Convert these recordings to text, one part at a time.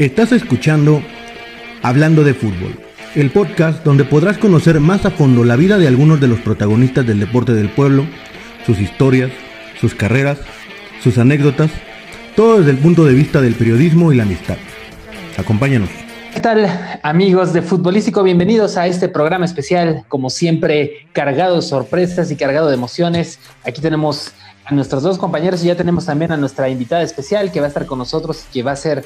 Estás escuchando Hablando de Fútbol, el podcast donde podrás conocer más a fondo la vida de algunos de los protagonistas del deporte del pueblo, sus historias, sus carreras, sus anécdotas, todo desde el punto de vista del periodismo y la amistad. Acompáñanos. ¿Qué tal amigos de Futbolístico? Bienvenidos a este programa especial, como siempre, cargado de sorpresas y cargado de emociones. Aquí tenemos a nuestros dos compañeros y ya tenemos también a nuestra invitada especial que va a estar con nosotros y que va a ser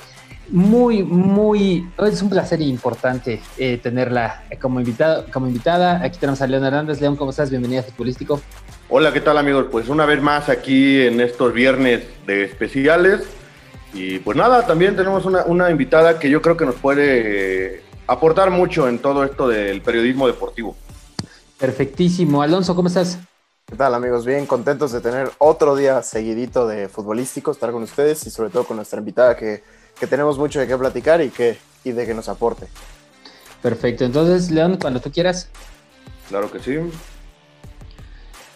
muy, muy, es un placer importante eh, tenerla como, invitada, como invitada. Aquí tenemos a León Hernández. León, ¿cómo estás? Bienvenida a Futbolístico. Hola, ¿qué tal amigos? Pues una vez más aquí en estos viernes de especiales y pues nada, también tenemos una, invitada que yo creo que nos puede eh, aportar mucho en todo esto del periodismo deportivo. Perfectísimo. Alonso, ¿cómo estás? ¿Qué tal amigos? Bien, contentos de tener otro día seguidito de futbolístico, estar con ustedes y sobre todo con nuestra invitada que, tenemos mucho de qué platicar y, que, y de que nos aporte. Perfecto, entonces León, cuando tú quieras. Claro que sí.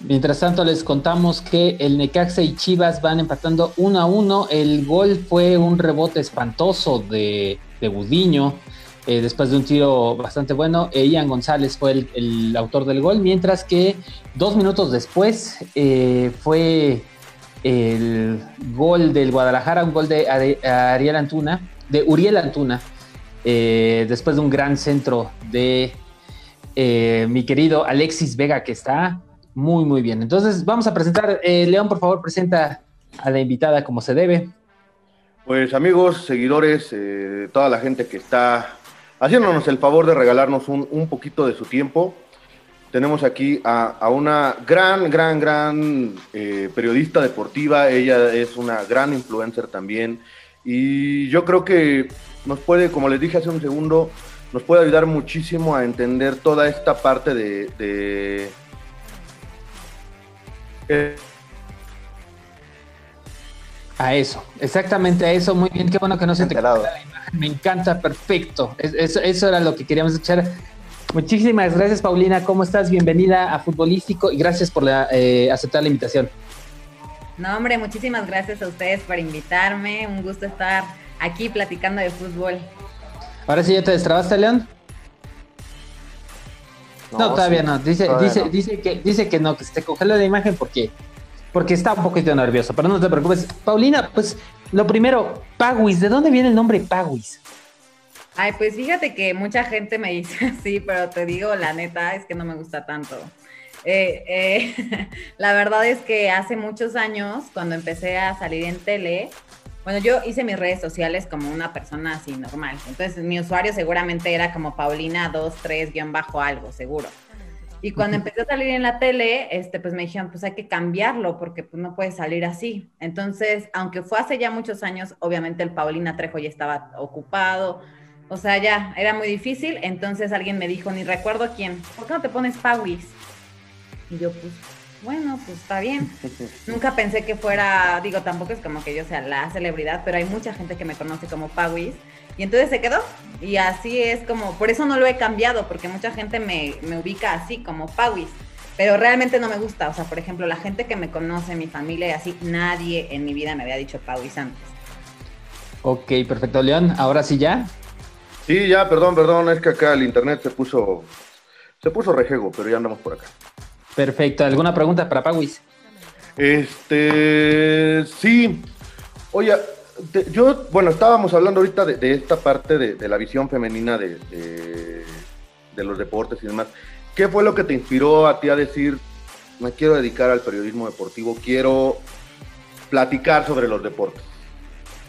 Mientras tanto, les contamos que el Necaxa y Chivas van empatando uno a uno. El gol fue un rebote espantoso de, de Budiño. Eh, después de un tiro bastante bueno. E Ian González fue el, autor del gol, mientras que dos minutos después eh, fue el gol del Guadalajara, un gol de Ariel Antuna, de Uriel Antuna, eh, después de un gran centro de mi querido Alexis Vega, que está muy, muy bien. Entonces, vamos a presentar. Eh, León, por favor, presenta a la invitada como se debe. Pues amigos, seguidores, eh, toda la gente que está haciéndonos el favor de regalarnos un, poquito de su tiempo. Tenemos aquí a, una gran, gran, gran eh, periodista deportiva. Ella es una gran influencer también. Y yo creo que nos puede, como les dije hace un segundo, nos puede ayudar muchísimo a entender toda esta parte de a eso, exactamente a eso. Muy bien, qué bueno que no se te la imagen. Me encanta, perfecto. eso, era lo que queríamos escuchar. Muchísimas gracias, Paulina. ¿Cómo estás? Bienvenida a Futbolístico y gracias por eh, aceptar la invitación. No, hombre, muchísimas gracias a ustedes por invitarme. Un gusto estar aquí platicando de fútbol. Ahora sí ya te destrabaste, León. No, todavía no. Dice, dice, dice que, dice que no, que se te congela la imagen porque, porque está un poquito nervioso. Pero no te preocupes. Paulina, pues lo primero, Pawis, ¿de dónde viene el nombre Pawis? Ay, pues fíjate que mucha gente me dice así, pero te digo, la neta es que no me gusta tanto. Eh, eh, la verdad es que hace muchos años, cuando empecé a salir en tele, bueno, yo hice mis redes sociales como una persona así normal. Entonces, mi usuario seguramente era como Paulina 23 guion bajo algo, seguro. Y cuando empecé a salir en la tele, este, pues me dijeron, pues hay que cambiarlo porque pues no puede salir así. Entonces, aunque fue hace ya muchos años, obviamente el Paulina Trejo ya estaba ocupado. O sea, ya era muy difícil. Entonces alguien me dijo, ni recuerdo quién, ¿por qué no te pones Pauis? Y yo, pues, bueno, pues está bien. Nunca pensé que fuera, digo, tampoco es como que yo sea la celebridad, pero hay mucha gente que me conoce como Pawis. Y entonces se quedó. Y así es como, por eso no lo he cambiado, porque mucha gente me, ubica así, como Pawis. Pero realmente no me gusta. O sea, por ejemplo, la gente que me conoce, mi familia y así, nadie en mi vida me había dicho Pawis antes. Ok, perfecto, León. Ahora sí ya. Sí, ya, perdón, perdón, es que acá el internet se puso, se puso rejego, pero ya andamos por acá. Perfecto. ¿Alguna pregunta para Pawis? Este, sí. Oye, yo, bueno, estábamos hablando ahorita de, esta parte de, la visión femenina de, de, los deportes y demás. ¿Qué fue lo que te inspiró a ti a decir, me quiero dedicar al periodismo deportivo, quiero platicar sobre los deportes?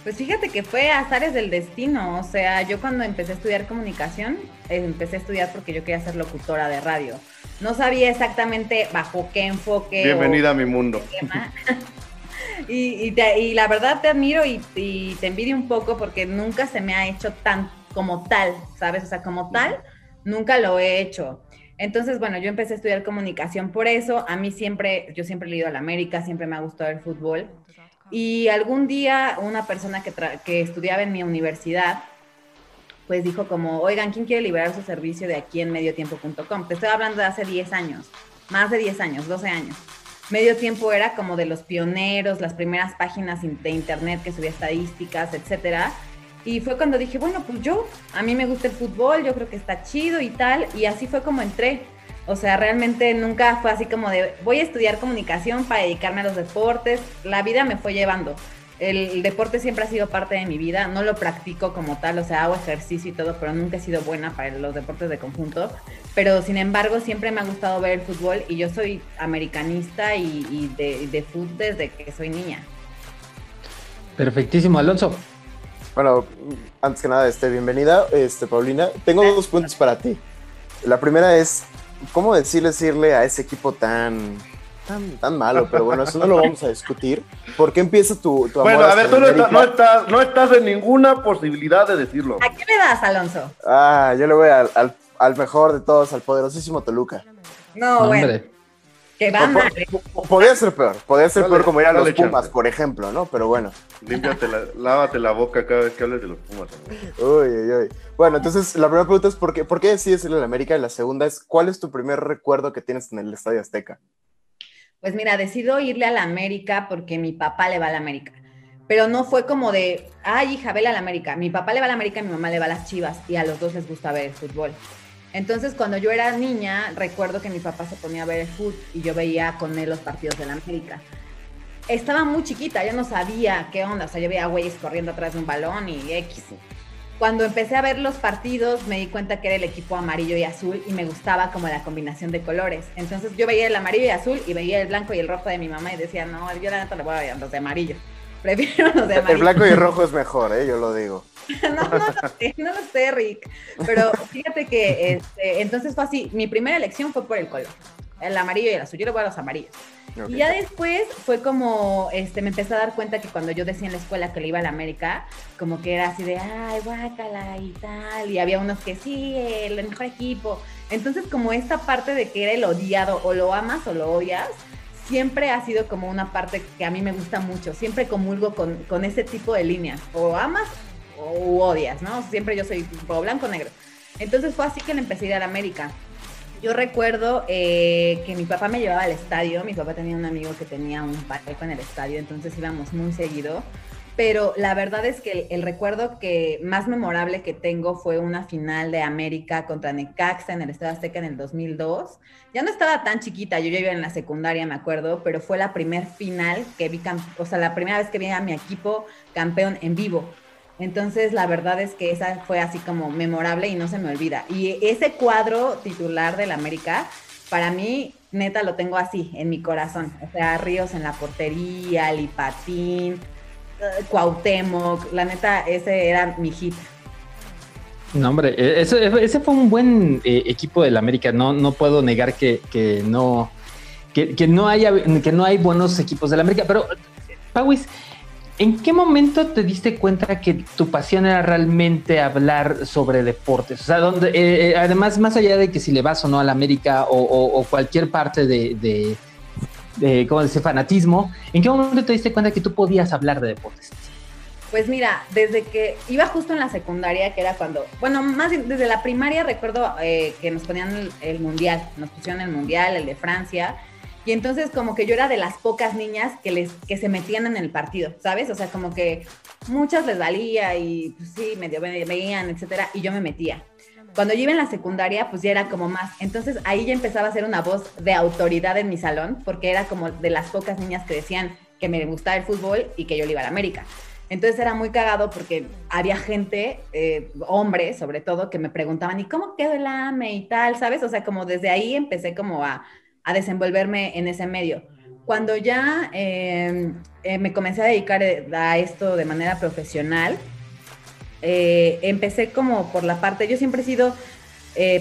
Pues fíjate que fue azares del destino, o sea, yo cuando empecé a estudiar comunicación, eh, empecé a estudiar porque yo quería ser locutora de radio. No sabía exactamente bajo qué enfoque. Bienvenida a mi mundo. y, y, la verdad te admiro y, y, te envidio un poco porque nunca se me ha hecho tan como tal, ¿sabes? O sea, como tal, nunca lo he hecho. Entonces, bueno, yo empecé a estudiar comunicación por eso. A mí siempre, yo siempre he leído a la América, siempre me ha gustado el fútbol. Y algún día una persona que, que estudiaba en mi universidad pues dijo como, oigan, ¿quién quiere liberar su servicio de aquí en mediotiempo.com? Te estoy hablando de hace 10 años, más de 10 años, 12 años. Medio tiempo era como de los pioneros, las primeras páginas de internet que subía estadísticas, etcétera. Y fue cuando dije, bueno, pues yo, a mí me gusta el fútbol, yo creo que está chido y tal. Y así fue como entré. O sea, realmente nunca fue así como de, voy a estudiar comunicación para dedicarme a los deportes. La vida me fue llevando. El, deporte siempre ha sido parte de mi vida, no lo practico como tal, o sea, hago ejercicio y todo, pero nunca he sido buena para los deportes de conjunto. Pero sin embargo, siempre me ha gustado ver el fútbol y yo soy americanista y, de, de fútbol desde que soy niña. Perfectísimo, Alonso. Bueno, antes que nada, este, bienvenida, este, Paulina. Tengo dos puntos para ti. La primera es, ¿cómo decirle, decirle a ese equipo tan, tan, malo? Pero bueno, eso no lo vamos a discutir. ¿Por qué empieza tu, tu amor Bueno, a ver, tú no, estás, no estás en ninguna posibilidad de decirlo. ¿A qué le das, Alonso? Ah, yo le voy al, al, mejor de todos, al poderosísimo Toluca. No, bueno. Que va mal. Podría ser peor, podría ser peor como eran los Pumas, por ejemplo, ¿no? Pero bueno. Límpiate, la, lávate la boca cada vez que hables de los Pumas. Uy, uy, uy. Bueno, entonces la primera pregunta es ¿por qué, ¿por qué decides ir a la América? Y la segunda es ¿cuál es tu primer recuerdo que tienes en el Estadio Azteca? Pues mira, decido irle a la América porque mi papá le va a la América. Pero no fue como de, ay, hija, vele a la América. Mi papá le va a la América y mi mamá le va a las chivas. Y a los dos les gusta ver el fútbol. Entonces, cuando yo era niña, recuerdo que mi papá se ponía a ver el fútbol y yo veía con él los partidos de la América. Estaba muy chiquita, yo no sabía qué onda, o sea, yo veía güeyes corriendo atrás de un balón y X. Cuando empecé a ver los partidos, me di cuenta que era el equipo amarillo y azul y me gustaba como la combinación de colores. Entonces, yo veía el amarillo y azul y veía el blanco y el rojo de mi mamá y decía, no, yo la neta le voy a ver los de amarillo. Prefiero los de amarillo. El blanco y el rojo es mejor, ¿eh? yo lo digo. no, no lo sé, no lo sé, Rick. Pero fíjate que este, entonces fue así. Mi primera elección fue por el color. El amarillo y el azul. Yo le voy a los amarillos. Y ya después fue como, este, me empecé a dar cuenta que cuando yo decía en la escuela que le iba a la América, como que era así de, ay, guácala y tal. Y había unos que sí, el mejor equipo. Entonces, como esta parte de que era el odiado, o lo amas o lo odias, siempre ha sido como una parte que a mí me gusta mucho. Siempre comulgo con, con ese tipo de líneas. O amas o odias, ¿no? Siempre yo soy o blanco o negro. Entonces fue así que le empecé a ir a la América. Yo recuerdo eh, que mi papá me llevaba al estadio, mi papá tenía un amigo que tenía un palco en el estadio, entonces íbamos muy seguido, pero la verdad es que el, recuerdo que más memorable que tengo fue una final de América contra Necaxa en el Estadio Azteca en el 2002. Ya no estaba tan chiquita, yo ya iba en la secundaria, me acuerdo, pero fue la primer final que vi, o sea, la primera vez que vi a mi equipo campeón en vivo. Entonces, la verdad es que esa fue así como memorable y no se me olvida. Y ese cuadro titular del América, para mí, neta, lo tengo así, en mi corazón. O sea, Ríos en la portería, Lipatín, eh, Cuauhtémoc, la neta, ese era mi hit. No, hombre, e, ese, fue un buen eh, equipo del América. No, no puedo negar que, no, que, no haya, que no hay buenos equipos del América. Pero, Pauis, ¿En qué momento te diste cuenta que tu pasión era realmente hablar sobre deportes? O sea, donde, eh, eh, además, más allá de que si le vas o no a la América o, cualquier parte de, de, de ¿cómo decir, fanatismo, ¿en qué momento te diste cuenta que tú podías hablar de deportes? Pues mira, desde que iba justo en la secundaria, que era cuando, bueno, más desde la primaria recuerdo eh, que nos ponían el, mundial, nos pusieron el mundial, el de Francia, y entonces como que yo era de las pocas niñas que, les, que se metían en el partido, ¿sabes? O sea, como que muchas les valía y pues, sí, medio veían, etcétera, y yo me metía. Cuando yo iba en la secundaria, pues ya era como más. Entonces ahí ya empezaba a ser una voz de autoridad en mi salón, porque era como de las pocas niñas que decían que me gustaba el fútbol y que yo le iba a la América. Entonces era muy cagado porque había gente, eh, hombres sobre todo, que me preguntaban, ¿y cómo quedó el AME y tal? ¿Sabes? O sea, como desde ahí empecé como a, a desenvolverme en ese medio. Cuando ya em, eh, me comencé a dedicar eh, a esto de manera profesional, eh, empecé como por la parte, yo siempre he sido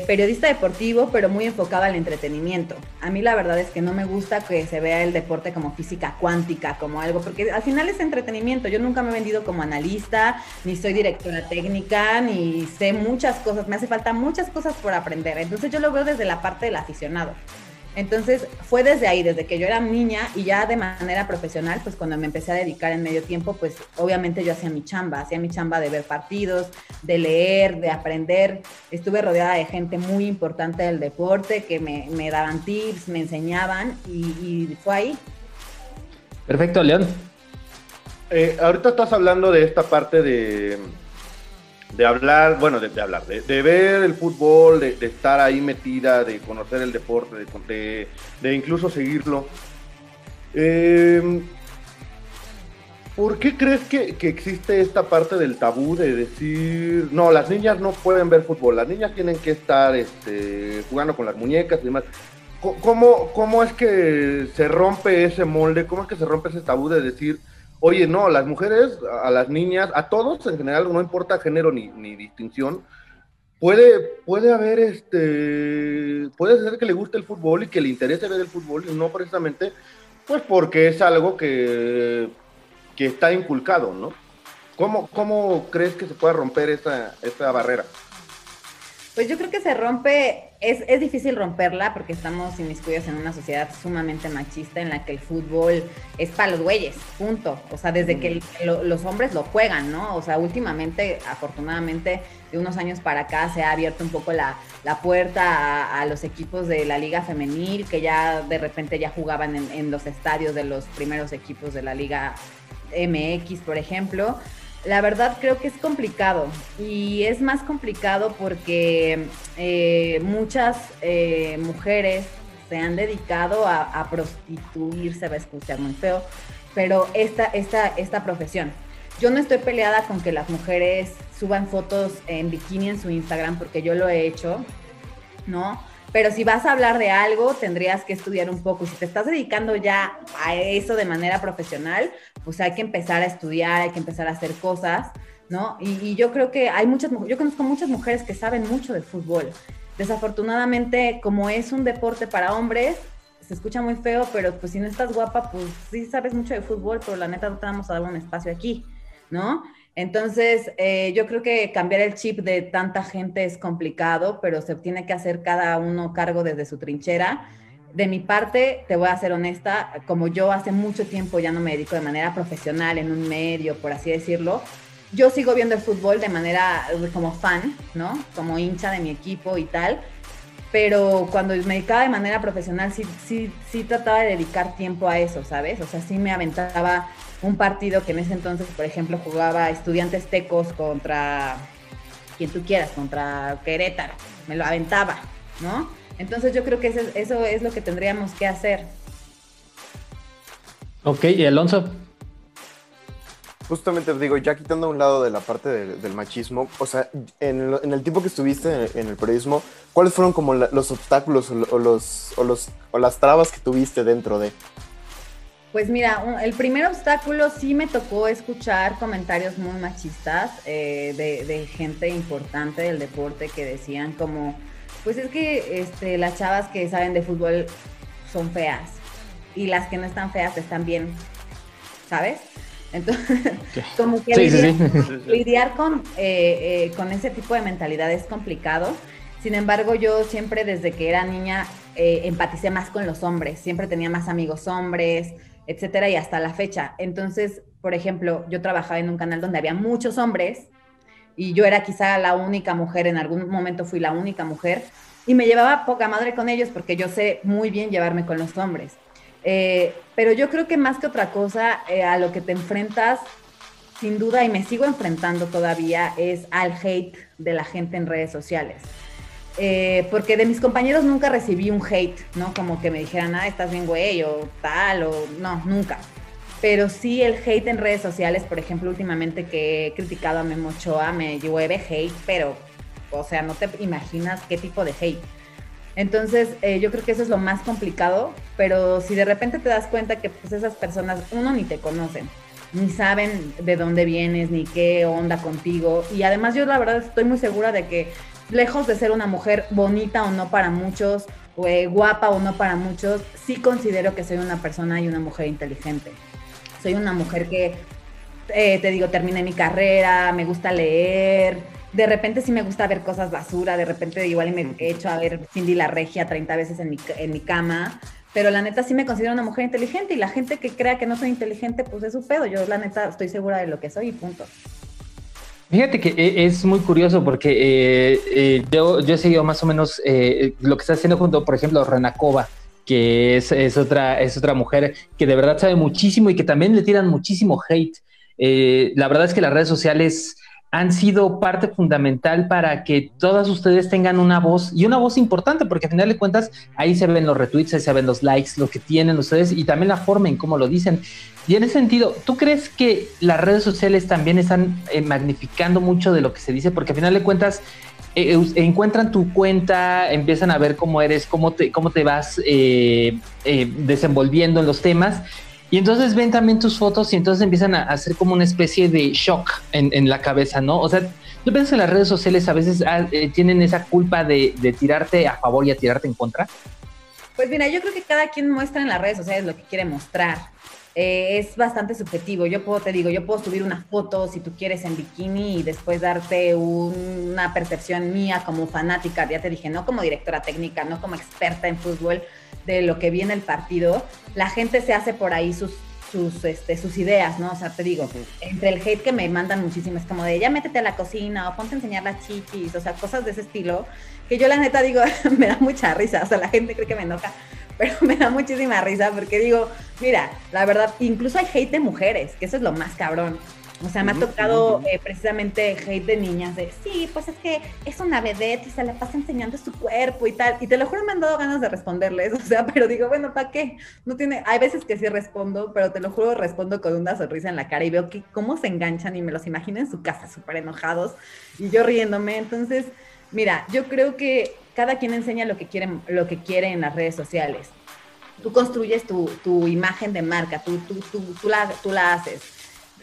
periodista deportivo, pero muy enfocado al entretenimiento. A mí la verdad es que no me gusta que se vea el deporte como física cuántica, como algo, porque al final es entretenimiento. Yo nunca me he vendido como analista, ni soy directora técnica, ni sé muchas cosas. Me hace falta muchas cosas por aprender. Entonces yo lo veo desde la parte del aficionado. Entonces fue desde ahí, desde que yo era niña y ya de manera profesional, pues cuando me empecé a dedicar en medio tiempo, pues obviamente yo hacía mi chamba, hacía mi chamba de ver partidos, de leer, de aprender. Estuve rodeada de gente muy importante del deporte que me, daban tips, me enseñaban y, fue ahí. Perfecto, León. Eh, ahorita estás hablando de esta parte de, de hablar, bueno, de, hablar, de, ver el fútbol, de, estar ahí metida, de conocer el deporte, de, de incluso seguirlo. Eh, ¿Por qué crees que, existe esta parte del tabú de decir, no, las niñas no pueden ver fútbol, las niñas tienen que estar este, jugando con las muñecas y demás? ¿Cómo, ¿Cómo es que se rompe ese molde? ¿Cómo es que se rompe ese tabú de decir, oye, no, las mujeres, a las niñas, a todos en general, no importa género ni, ni distinción, puede, puede haber este, puede ser que le guste el fútbol y que le interese ver el fútbol y no precisamente, pues porque es algo que que está inculcado, ¿no? ¿Cómo, cómo crees que se puede romper esa, esa barrera? Pues yo creo que se rompe, es, es, difícil romperla porque estamos inmiscuidos en una sociedad sumamente machista en la que el fútbol es para los güeyes, punto. O sea, desde que los hombres lo juegan, ¿no? O sea, últimamente, afortunadamente, de unos años para acá se ha abierto un poco la, la puerta a, a, los equipos de la liga femenil que ya de repente ya jugaban en, en los estadios de los primeros equipos de la liga MX, por ejemplo, la verdad creo que es complicado y es más complicado porque eh, muchas eh, mujeres se han dedicado a, prostituirse, va a escuchar muy feo, pero esta, esta, esta profesión. Yo no estoy peleada con que las mujeres suban fotos en bikini en su Instagram porque yo lo he hecho, ¿no? Pero si vas a hablar de algo, tendrías que estudiar un poco. Y si te estás dedicando ya a eso de manera profesional, pues hay que empezar a estudiar, hay que empezar a hacer cosas, ¿no? Y, yo creo que hay muchas, yo conozco muchas mujeres que saben mucho de fútbol. Desafortunadamente, como es un deporte para hombres, se escucha muy feo, pero pues si no estás guapa, pues sí sabes mucho de fútbol, pero la neta no te vamos a dar un espacio aquí, ¿no? Entonces, eh, yo creo que cambiar el chip de tanta gente es complicado, pero se tiene que hacer cada uno cargo desde su trinchera. De mi parte, te voy a ser honesta, como yo hace mucho tiempo ya no me dedico de manera profesional en un medio, por así decirlo, yo sigo viendo el fútbol de manera como fan, ¿no? Como hincha de mi equipo y tal, pero cuando me dedicaba de manera profesional sí, sí, sí trataba de dedicar tiempo a eso, ¿sabes? O sea, sí me aventaba un partido que en ese entonces, por ejemplo, jugaba estudiantes tecos contra quien tú quieras, contra Querétaro, me lo aventaba, ¿no? Entonces yo creo que eso, eso es lo que tendríamos que hacer. Ok, ¿y Alonso? Justamente digo, ya quitando a un lado de la parte del machismo, o sea, en, el tiempo que estuviste en, el periodismo, ¿cuáles fueron como los obstáculos o, los, o, los, o las trabas que tuviste dentro de? Pues mira, el primer obstáculo sí me tocó escuchar comentarios muy machistas eh, de, gente importante del deporte que decían como, pues es que este, las chavas que saben de fútbol son feas y las que no están feas están bien, ¿sabes? Entonces, como que lidiar, con, eh, eh, con ese tipo de mentalidad es complicado. Sin embargo, yo siempre desde que era niña empaticé más con los hombres, siempre tenía más amigos hombres, etcétera, y hasta la fecha. Entonces, por ejemplo, yo trabajaba en un canal donde había muchos hombres y yo era quizá la única mujer, en algún momento fui la única mujer, y me llevaba poca madre con ellos porque yo sé muy bien llevarme con los hombres. Eh, pero yo creo que más que otra cosa, eh, a lo que te enfrentas, sin duda, y me sigo enfrentando todavía, es al hate de la gente en redes sociales. Eh, porque de mis compañeros nunca recibí un hate, ¿no? Como que me dijeran, ah, estás bien güey, o tal, o no, nunca. Pero sí el hate en redes sociales, por ejemplo, últimamente que he criticado a Memo Ochoa, me llueve hate, pero, o sea, no te imaginas qué tipo de hate. Entonces, eh, yo creo que eso es lo más complicado, pero si de repente te das cuenta que pues esas personas, uno ni te conocen, ni saben de dónde vienes, ni qué onda contigo, y además yo la verdad estoy muy segura de que lejos de ser una mujer bonita o no para muchos, o, eh, guapa o no para muchos, sí considero que soy una persona y una mujer inteligente. Soy una mujer que, eh, te digo, terminé mi carrera, me gusta leer, de repente sí me gusta ver cosas basura, de repente igual me he hecho a ver Cindy la Regia 30 veces en mi, en mi cama, pero la neta sí me considero una mujer inteligente y la gente que crea que no soy inteligente, pues es su pedo. Yo la neta estoy segura de lo que soy y punto. Fíjate que eh, es muy curioso porque eh, eh, yo, yo he seguido más o menos lo que está haciendo junto, por ejemplo, Renacova, que es, otra, es otra mujer que de verdad sabe muchísimo y que también le tiran muchísimo hate. la verdad es que las redes sociales han sido parte fundamental para que todas ustedes tengan una voz y una voz importante, porque al final de cuentas ahí se ven los retweets, ahí se ven los likes, lo que tienen ustedes y también la forma en cómo lo dicen. Y en ese sentido, ¿tú crees que las redes sociales también están eh, magnificando mucho de lo que se dice? Porque al final de cuentas eh, eh, encuentran tu cuenta, empiezan a ver cómo eres, cómo te, cómo te vas desenvolviendo en los temas y entonces ven también tus fotos y entonces empiezan a hacer como una especie de shock en, la cabeza, ¿no? O sea, ¿tú piensas que las redes sociales a veces ah, eh, tienen esa culpa de, tirarte a favor y a tirarte en contra? Pues mira, yo creo que cada quien muestra en las redes sociales lo que quiere mostrar. Eh, es bastante subjetivo. Yo puedo, te digo, yo puedo subir una foto si tú quieres en bikini y después darte una percepción mía como fanática, ya te dije, no como directora técnica, no como experta en fútbol, de lo que viene el partido, la gente se hace por ahí sus, sus, este, sus ideas, ¿no? O sea, te digo, entre el hate que me mandan muchísimo, es como de ya métete a la cocina o ponte a enseñar las chiquis, o sea, cosas de ese estilo, que yo la neta digo, me da mucha risa, o sea, la gente cree que me enoja, pero me da muchísima risa porque digo, mira, la verdad, incluso hay hate de mujeres, que eso es lo más cabrón. O sea, me ha tocado eh, precisamente hate de niñas de, sí, pues es que es una vedette y se la pasa enseñando su cuerpo y tal. Y te lo juro, me han dado ganas de responderles. O sea, pero digo, bueno, ¿para qué? No tiene, hay veces que sí respondo, pero te lo juro, respondo con una sonrisa en la cara y veo que cómo se enganchan y me los imagino en su casa súper enojados y yo riéndome. Entonces, mira, yo creo que cada quien enseña lo que quiere, lo que quiere en las redes sociales. Tú construyes tu, tu imagen de marca, tú, tú, tú, tú, la, tú la haces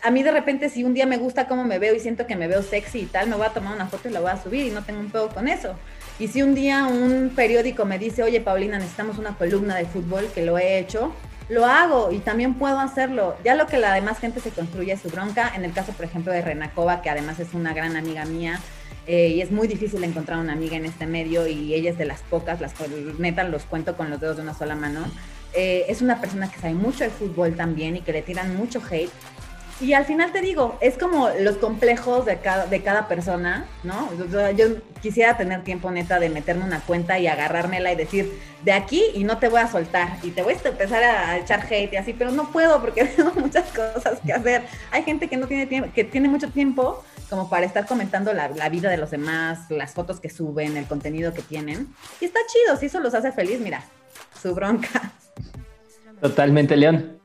a mí de repente si un día me gusta cómo me veo y siento que me veo sexy y tal, me voy a tomar una foto y la voy a subir y no tengo un pedo con eso. Y si un día un periódico me dice, oye Paulina, necesitamos una columna de fútbol, que lo he hecho, lo hago y también puedo hacerlo. Ya lo que la demás gente se construye es su bronca. En el caso, por ejemplo, de Renacova, que además es una gran amiga mía, eh, y es muy difícil encontrar una amiga en este medio y ella es de las pocas, las neta los cuento con los dedos de una sola mano. Eh, es una persona que sabe mucho de fútbol también y que le tiran mucho hate y al final te digo, es como los complejos de cada, de cada persona, ¿no? Yo quisiera tener tiempo neta de meterme una cuenta y agarrármela y decir, de aquí y no te voy a soltar y te voy a empezar a echar hate y así, pero no puedo porque tengo muchas cosas que hacer. Hay gente que no tiene tiempo, que tiene mucho tiempo como para estar comentando la, la vida de los demás, las fotos que suben, el contenido que tienen. Y está chido, si eso los hace feliz, mira, su bronca. Totalmente, León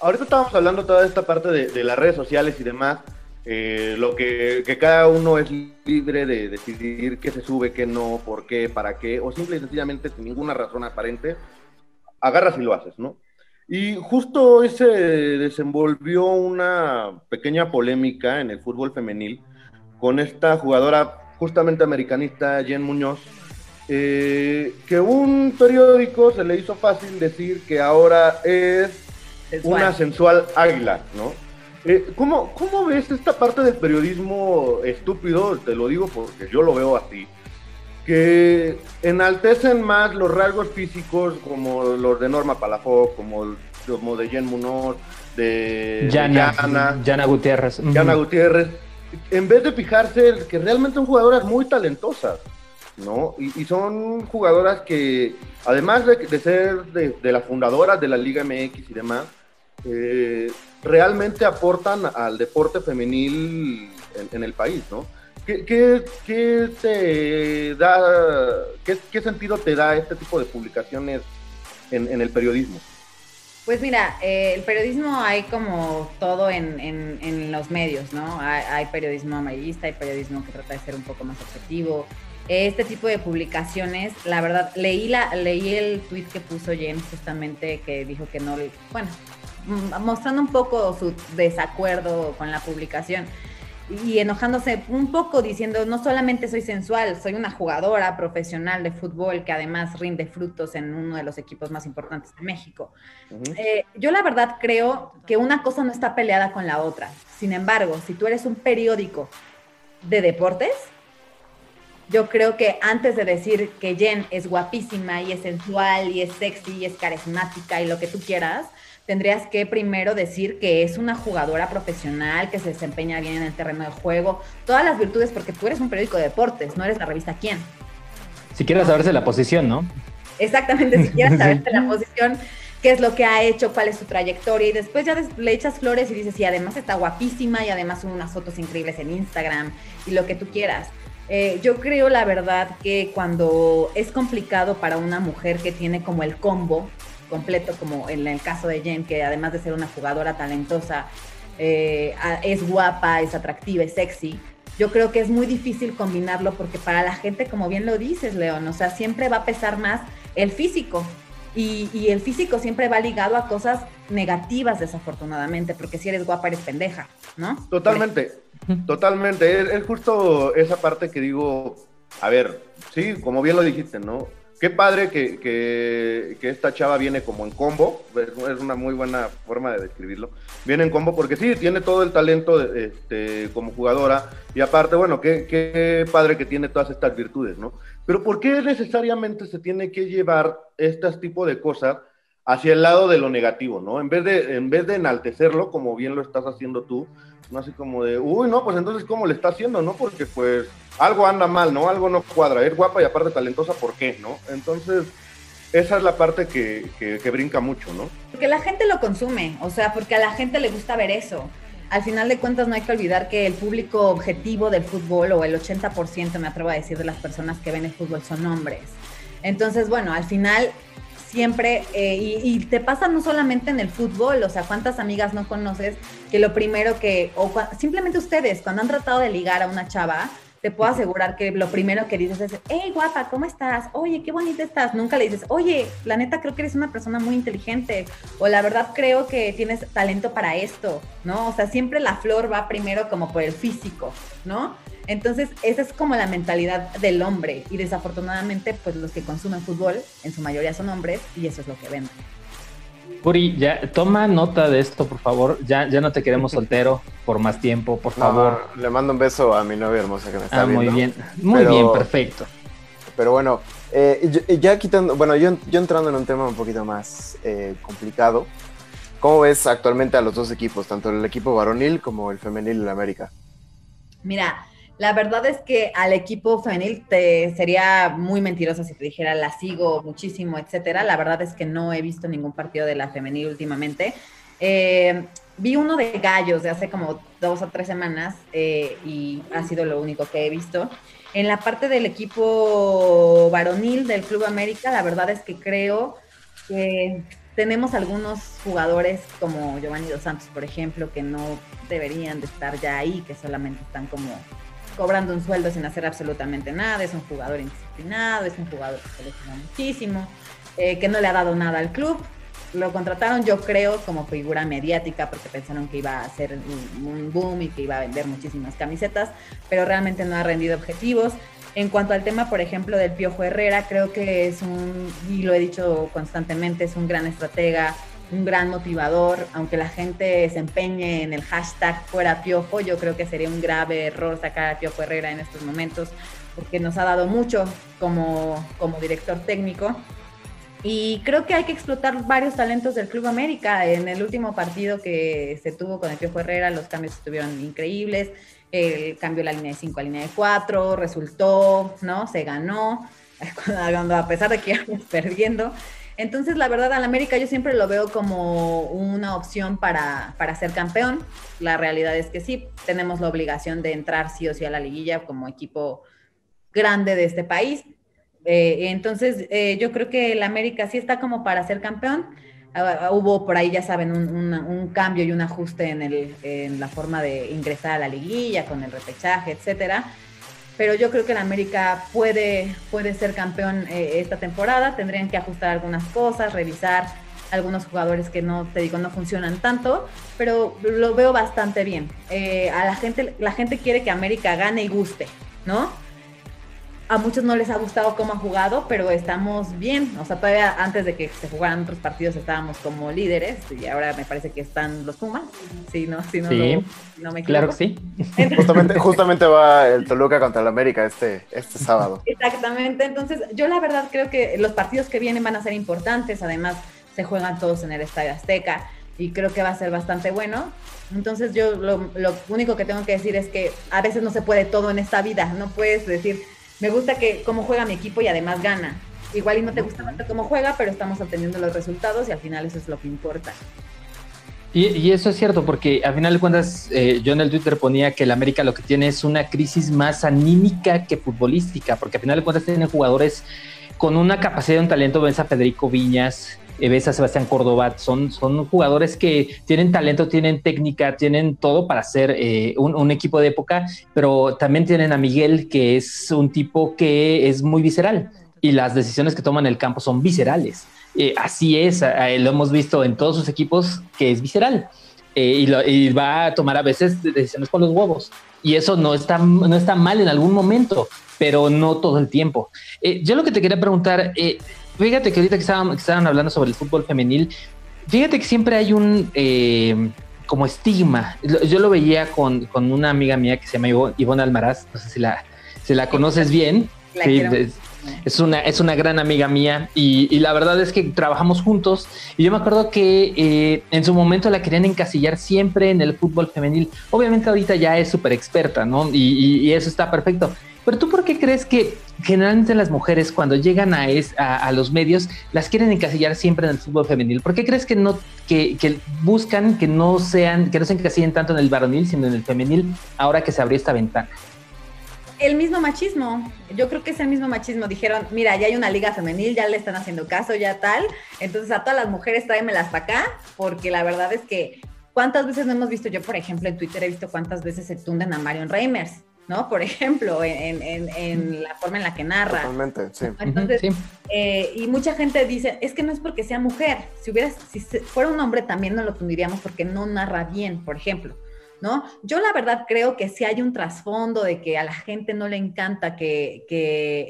ahorita estábamos hablando toda esta parte de, las redes sociales y demás, eh, lo que, cada uno es libre de decidir qué se sube, qué no, por qué, para qué, o simple y sencillamente sin ninguna razón aparente, agarras y lo haces, ¿no? Y justo hoy se desenvolvió una pequeña polémica en el fútbol femenil con esta jugadora justamente americanista, Jen Muñoz, eh, que un periódico se le hizo fácil decir que ahora es una sensual águila, ¿no? Eh, ¿cómo, ¿Cómo ves esta parte del periodismo estúpido? Te lo digo porque yo lo veo así. Que enaltecen más los rasgos físicos como los de Norma Palafox, como, como de Jen Munoz, de Yana, Gutiérrez. Yana Gutiérrez, en vez de fijarse que realmente son jugadoras muy talentosas, ¿no? Y, son jugadoras que, además de, ser de, de las fundadoras de la Liga MX y demás, eh, realmente aportan al deporte femenil en, el país, ¿no? ¿Qué, te da, qué, sentido te da este tipo de publicaciones en, el periodismo? Pues mira, eh, el periodismo hay como todo en, los medios, ¿no? Hay, periodismo amarillista, hay periodismo que trata de ser un poco más objetivo. Este tipo de publicaciones, la verdad, leí, la, leí el tweet que puso James justamente que dijo que no, bueno, mostrando un poco su desacuerdo con la publicación y enojándose un poco diciendo, no solamente soy sensual, soy una jugadora profesional de fútbol que además rinde frutos en uno de los equipos más importantes de México. Eh, yo la verdad creo que una cosa no está peleada con la otra. Sin embargo, si tú eres un periódico de deportes, yo creo que antes de decir que Jen es guapísima y es sensual y es sexy y es carismática y lo que tú quieras, tendrías que primero decir que es una jugadora profesional, que se desempeña bien en el terreno de juego, todas las virtudes, porque tú eres un periódico de deportes, no eres la revista quién. Si quieres saberse la posición, ¿no? Exactamente, si quieres saberse la posición. qué es lo que ha hecho, cuál es su trayectoria y después ya le echas flores y dices, y además está guapísima y además son unas fotos increíbles en Instagram y lo que tú quieras. Eh, yo creo la verdad que cuando es complicado para una mujer que tiene como el combo completo, como en el caso de Jen, que además de ser una jugadora talentosa, eh, es guapa, es atractiva, es sexy, yo creo que es muy difícil combinarlo porque para la gente, como bien lo dices, León, o sea, siempre va a pesar más el físico. Y, el físico siempre va ligado a cosas negativas, desafortunadamente, porque si eres guapa eres pendeja, ¿no? Totalmente, totalmente. Es, justo esa parte que digo, a ver, sí, como bien lo dijiste, ¿no? Qué padre que, que, esta chava viene como en combo, es una muy buena forma de describirlo. Viene en combo porque sí, tiene todo el talento este, como jugadora y aparte, bueno, qué, padre que tiene todas estas virtudes, ¿no? Pero ¿por qué necesariamente se tiene que llevar este tipo de cosas hacia el lado de lo negativo, ¿no? En vez de, en vez de enaltecerlo, como bien lo estás haciendo tú, no así como de, uy, no, pues entonces, ¿cómo le está haciendo, no? Porque pues algo anda mal, ¿no? Algo no cuadra. Es guapa y aparte talentosa, ¿por qué, no? Entonces, esa es la parte que, que brinca mucho, ¿no? Porque la gente lo consume, o sea, porque a la gente le gusta ver eso al final de cuentas no hay que olvidar que el público objetivo del fútbol o el 80% me atrevo a decir de las personas que ven el fútbol son hombres. Entonces, bueno, al final siempre, eh, y, te pasa no solamente en el fútbol, o sea, cuántas amigas no conoces que lo primero que, o simplemente ustedes, cuando han tratado de ligar a una chava, te puedo asegurar que lo primero que dices es, hey guapa, ¿cómo estás? Oye, qué bonita estás. Nunca le dices, oye, la neta creo que eres una persona muy inteligente o la verdad creo que tienes talento para esto, ¿no? O sea, siempre la flor va primero como por el físico, ¿no? Entonces, esa es como la mentalidad del hombre y desafortunadamente, pues los que consumen fútbol en su mayoría son hombres y eso es lo que venden. Puri, ya toma nota de esto, por favor. Ya, ya no te queremos soltero por más tiempo, por favor. le mando un beso a mi novia hermosa que me está ah, viendo. Muy bien, muy bien, perfecto. Pero bueno, eh, ya quitando, bueno, yo, yo, entrando en un tema un poquito más eh, complicado, ¿cómo ves actualmente a los dos equipos, tanto el equipo varonil como el femenil en América? Mira, la verdad es que al equipo femenil te sería muy mentirosa si te dijera la sigo muchísimo, etcétera. La verdad es que no he visto ningún partido de la femenil últimamente. Eh, vi uno de gallos de hace como dos o tres semanas eh, y ha sido lo único que he visto. En la parte del equipo varonil del Club América, la verdad es que creo que tenemos algunos jugadores como Giovanni Dos Santos, por ejemplo, que no deberían de estar ya ahí, que solamente están como cobrando un sueldo sin hacer absolutamente nada, es un jugador indisciplinado, es un jugador que se muchísimo, eh, que no le ha dado nada al club. Lo contrataron, yo creo, como figura mediática porque pensaron que iba a ser un, boom y que iba a vender muchísimas camisetas, pero realmente no ha rendido objetivos. En cuanto al tema, por ejemplo, del Piojo Herrera, creo que es un, y lo he dicho constantemente, es un gran estratega, un gran motivador, aunque la gente se empeñe en el hashtag fuera Piojo, yo creo que sería un grave error sacar a Piojo Herrera en estos momentos, porque nos ha dado mucho como, como director técnico. Y creo que hay que explotar varios talentos del Club América. En el último partido que se tuvo con el Piojo Herrera, los cambios estuvieron increíbles. El cambio de la línea de 5 a línea de 4, resultó, ¿no? Se ganó, a pesar de que íbamos perdiendo. Entonces, la verdad, al América yo siempre lo veo como una opción para, ser campeón. La realidad es que sí, tenemos la obligación de entrar sí o sí a la liguilla como equipo grande de este país. Eh, entonces, eh, yo creo que el América sí está como para ser campeón. Ah, ah, hubo por ahí, ya saben, un, cambio y un ajuste en, en la forma de ingresar a la liguilla con el repechaje, etcétera pero yo creo que el América puede, puede ser campeón eh, esta temporada. Tendrían que ajustar algunas cosas, revisar algunos jugadores que no, te digo, no funcionan tanto, pero lo veo bastante bien. Eh, a la gente, la gente quiere que América gane y guste, ¿no? A muchos no les ha gustado cómo ha jugado, pero estamos bien. O sea, todavía antes de que se jugaran otros partidos estábamos como líderes y ahora me parece que están los Pumas. Sí, no, sí, no, no me equivoco. Claro que sí. justamente, justamente va el Toluca contra el América este, este sábado. Exactamente. Entonces, yo la verdad creo que los partidos que vienen van a ser importantes. Además, se juegan todos en el Estadio Azteca y creo que va a ser bastante bueno. Entonces yo lo, lo, único que tengo que decir es que a veces no se puede todo en esta vida, no puedes decir, me gusta que cómo juega mi equipo y además gana. igual y no te gusta tanto cómo juega, pero estamos obteniendo los resultados y al final eso es lo que importa. Y, eso es cierto, porque al final de cuentas, eh, yo en el Twitter ponía que el América lo que tiene es una crisis más anímica que futbolística, porque al final de cuentas tienen jugadores con una capacidad y un talento, ves a Federico Viñas, ves a Sebastián Córdoba, son, son jugadores que tienen talento, tienen técnica, tienen todo para ser eh, un, equipo de época, pero también tienen a Miguel, que es un tipo que es muy visceral y las decisiones que toman en el campo son viscerales. Eh, así es, lo hemos visto en todos sus equipos que es visceral eh, y, va a tomar a veces decisiones con los huevos. Y eso no está, no está mal en algún momento, pero no todo el tiempo. Eh, yo lo que te quería preguntar, fíjate que ahorita que estaban, que estaban hablando sobre el fútbol femenil, fíjate que siempre hay un como estigma. Yo lo veía con, con, una amiga mía que se llama Ivonne Almaraz, no sé si la, si la conoces bien. Sí, es una, es una gran amiga mía y, la verdad es que trabajamos juntos y yo me acuerdo que eh, en su momento la querían encasillar siempre en el fútbol femenil. Obviamente ahorita ya es súper experta, ¿no? Y, eso está perfecto. Pero tú por qué crees que generalmente las mujeres cuando llegan a, a, los medios las quieren encasillar siempre en el fútbol femenil? ¿Por qué crees que no que, que, buscan que no sean que no se encasillen tanto en el varonil sino en el femenil ahora que se abrió esta ventana? El mismo machismo. Yo creo que es el mismo machismo. Dijeron, mira, ya hay una liga femenil, ya le están haciendo caso, ya tal. Entonces a todas las mujeres tráemelas para acá, porque la verdad es que cuántas veces no hemos visto, yo por ejemplo en Twitter he visto cuántas veces se tunden a Marion Reimers, ¿no? Por ejemplo, en, la forma en la que narra. Totalmente, sí. Entonces, eh, y mucha gente dice, es que no es porque sea mujer. Si hubiera, si fuera un hombre también no lo tundiríamos porque no narra bien, por ejemplo. ¿No? Yo la verdad creo que sí hay un trasfondo de que a la gente no le encanta que,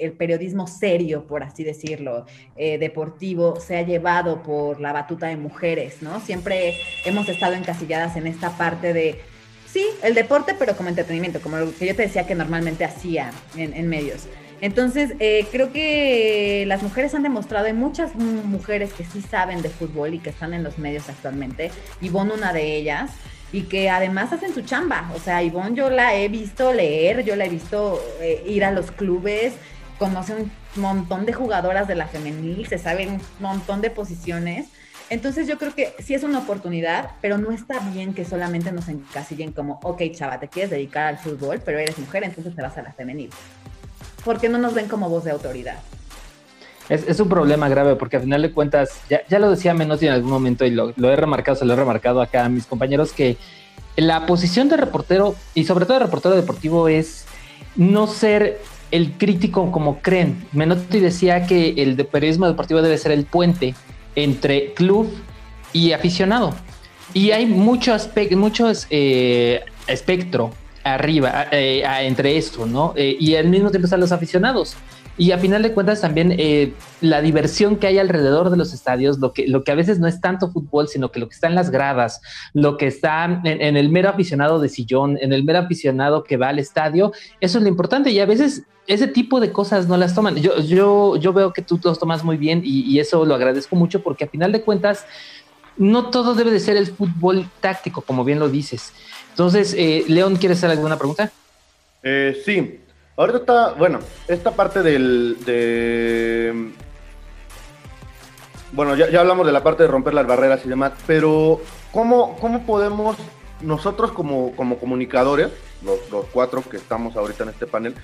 el periodismo serio, por así decirlo, eh, deportivo, sea llevado por la batuta de mujeres, ¿no? Siempre hemos estado encasilladas en esta parte de, sí, el deporte, pero como entretenimiento, como lo que yo te decía que normalmente hacía en, medios. Entonces, eh, creo que las mujeres han demostrado, hay muchas mujeres que sí saben de fútbol y que están en los medios actualmente, y Bon una de ellas, y que además hacen su chamba. O sea, Ivonne yo la he visto leer, yo la he visto eh, ir a los clubes, conoce un montón de jugadoras de la femenil, se sabe un montón de posiciones. Entonces yo creo que sí es una oportunidad, pero no está bien que solamente nos encasillen como, ok, chava, te quieres dedicar al fútbol, pero eres mujer, entonces te vas a la femenil. Porque no nos ven como voz de autoridad. Es, un problema grave porque al final de cuentas, ya, lo decía Menotti en algún momento y lo, he remarcado, se lo he remarcado acá a mis compañeros, que la posición de reportero y sobre todo de reportero deportivo es no ser el crítico como creen. Menotti decía que el periodismo deportivo debe ser el puente entre club y aficionado. Y hay mucho, mucho eh, espectro arriba eh, entre esto, ¿no? Eh, y al mismo tiempo están los aficionados. Y a final de cuentas también eh, la diversión que hay alrededor de los estadios, lo que, lo que a veces no es tanto fútbol, sino que lo que está en las gradas, lo que está en, el mero aficionado de sillón, en el mero aficionado que va al estadio, eso es lo importante. Y a veces ese tipo de cosas no las toman. Yo, yo, yo veo que tú los tomas muy bien y, eso lo agradezco mucho porque a final de cuentas no todo debe de ser el fútbol táctico, como bien lo dices. Entonces, eh, León, ¿quieres hacer alguna pregunta? Eh, sí, Ahorita está, bueno, esta parte del. De, bueno, ya, hablamos de la parte de romper las barreras y demás, pero ¿cómo, cómo podemos nosotros como, como comunicadores, los, cuatro que estamos ahorita en este panel,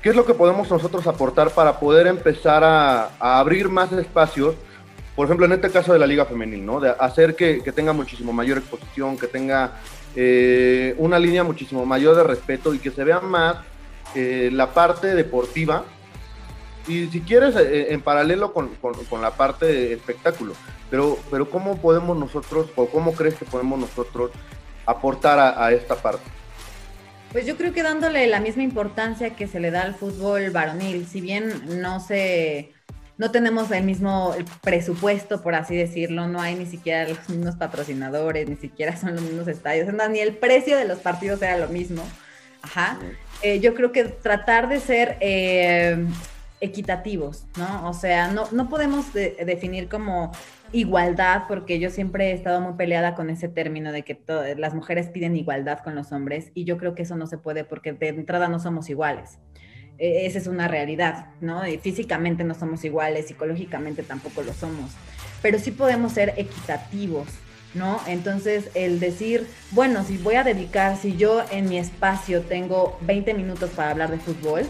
qué es lo que podemos nosotros aportar para poder empezar a, abrir más espacios? Por ejemplo, en este caso de la Liga Femenil, ¿no? De hacer que, tenga muchísimo mayor exposición, que tenga eh, una línea muchísimo mayor de respeto y que se vea más eh, la parte deportiva y si quieres eh, en paralelo con, la parte de espectáculo. Pero, pero ¿cómo podemos nosotros o cómo crees que podemos nosotros aportar a, esta parte? Pues yo creo que dándole la misma importancia que se le da al fútbol varonil, si bien no se no tenemos el mismo presupuesto, por así decirlo, no hay ni siquiera los mismos patrocinadores, ni siquiera son los mismos estadios, ni el precio de los partidos era lo mismo. Ajá. Eh, yo creo que tratar de ser eh, equitativos, ¿no? O sea, no, no podemos definir como igualdad, porque yo siempre he estado muy peleada con ese término de que las mujeres piden igualdad con los hombres y yo creo que eso no se puede porque de entrada no somos iguales. e, esa es una realidad, ¿no? Y físicamente no somos iguales, psicológicamente tampoco lo somos, pero sí podemos ser equitativos, ¿no? Entonces, el decir, bueno, si voy a dedicar, si yo en mi espacio tengo 20 minutos para hablar de fútbol,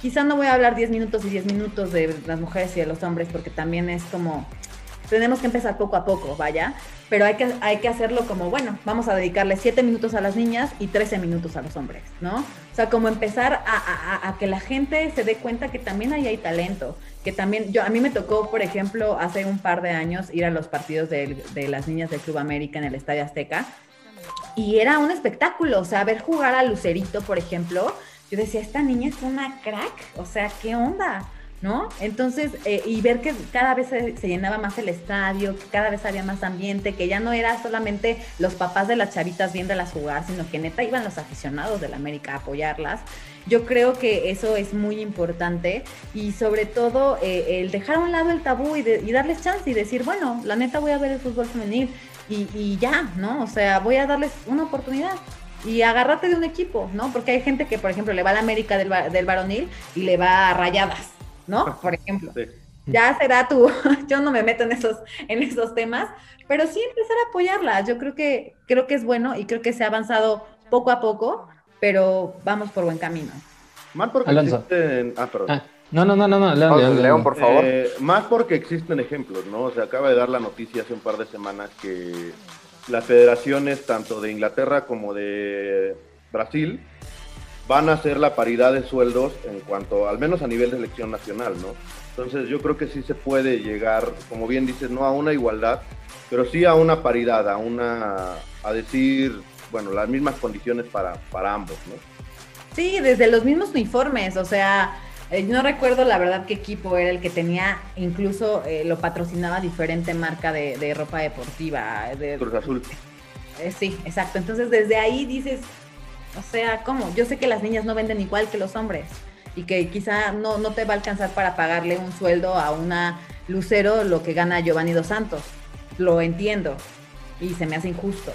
quizá no voy a hablar 10 minutos y 10 minutos de las mujeres y de los hombres, porque también es como, tenemos que empezar poco a poco, vaya, pero hay que, hay que hacerlo como, bueno, vamos a dedicarle 7 minutos a las niñas y 13 minutos a los hombres, ¿no? O sea, como empezar a, que la gente se dé cuenta que también ahí hay talento, que también, yo, a mí me tocó, por ejemplo, hace un par de años ir a los partidos de, de las niñas del Club América en el Estadio Azteca, y era un espectáculo, o sea, ver jugar a Lucerito, por ejemplo, yo decía, esta niña es una crack, o sea, ¿qué onda? ¿No? Entonces, eh, y ver que cada vez se, llenaba más el estadio, que cada vez había más ambiente, que ya no era solamente los papás de las chavitas viéndolas jugar, sino que neta iban los aficionados de la América a apoyarlas. Yo creo que eso es muy importante y sobre todo eh, el dejar a un lado el tabú y, darles chance y decir, bueno, la neta voy a ver el fútbol femenil y, ya, ¿no? O sea, voy a darles una oportunidad y agárrate de un equipo, ¿no? Porque hay gente que, por ejemplo, le va a la América del, del varonil y le va a rayadas, ¿no? Por ejemplo. Ya será tú, yo no me meto en esos, en esos temas, pero sí empezar a apoyarlas. Yo creo que, creo que es bueno y creo que se ha avanzado poco a poco, pero vamos por buen camino. Más porque existen... Ah, perdón. Ah, no, no, no, no, no, León, por favor. Eh, más porque existen ejemplos, ¿no? Se acaba de dar la noticia hace un par de semanas que las federaciones, tanto de Inglaterra como de Brasil, van a hacer la paridad de sueldos en cuanto, al menos a nivel de elección nacional, ¿no? Entonces yo creo que sí se puede llegar, como bien dices, no a una igualdad, pero sí a una paridad, a una, a decir, bueno, las mismas condiciones para, para ambos, ¿no? Sí, desde los mismos uniformes, o sea, eh, no recuerdo la verdad qué equipo era el que tenía, incluso eh, lo patrocinaba diferente marca de, ropa deportiva. De, Cruz Azul. Eh, sí, exacto. Entonces desde ahí dices, o sea, ¿cómo? Yo sé que las niñas no venden igual que los hombres y que quizá no, no te va a alcanzar para pagarle un sueldo a una Lucero lo que gana Giovanni Dos Santos. Lo entiendo y se me hace injusto.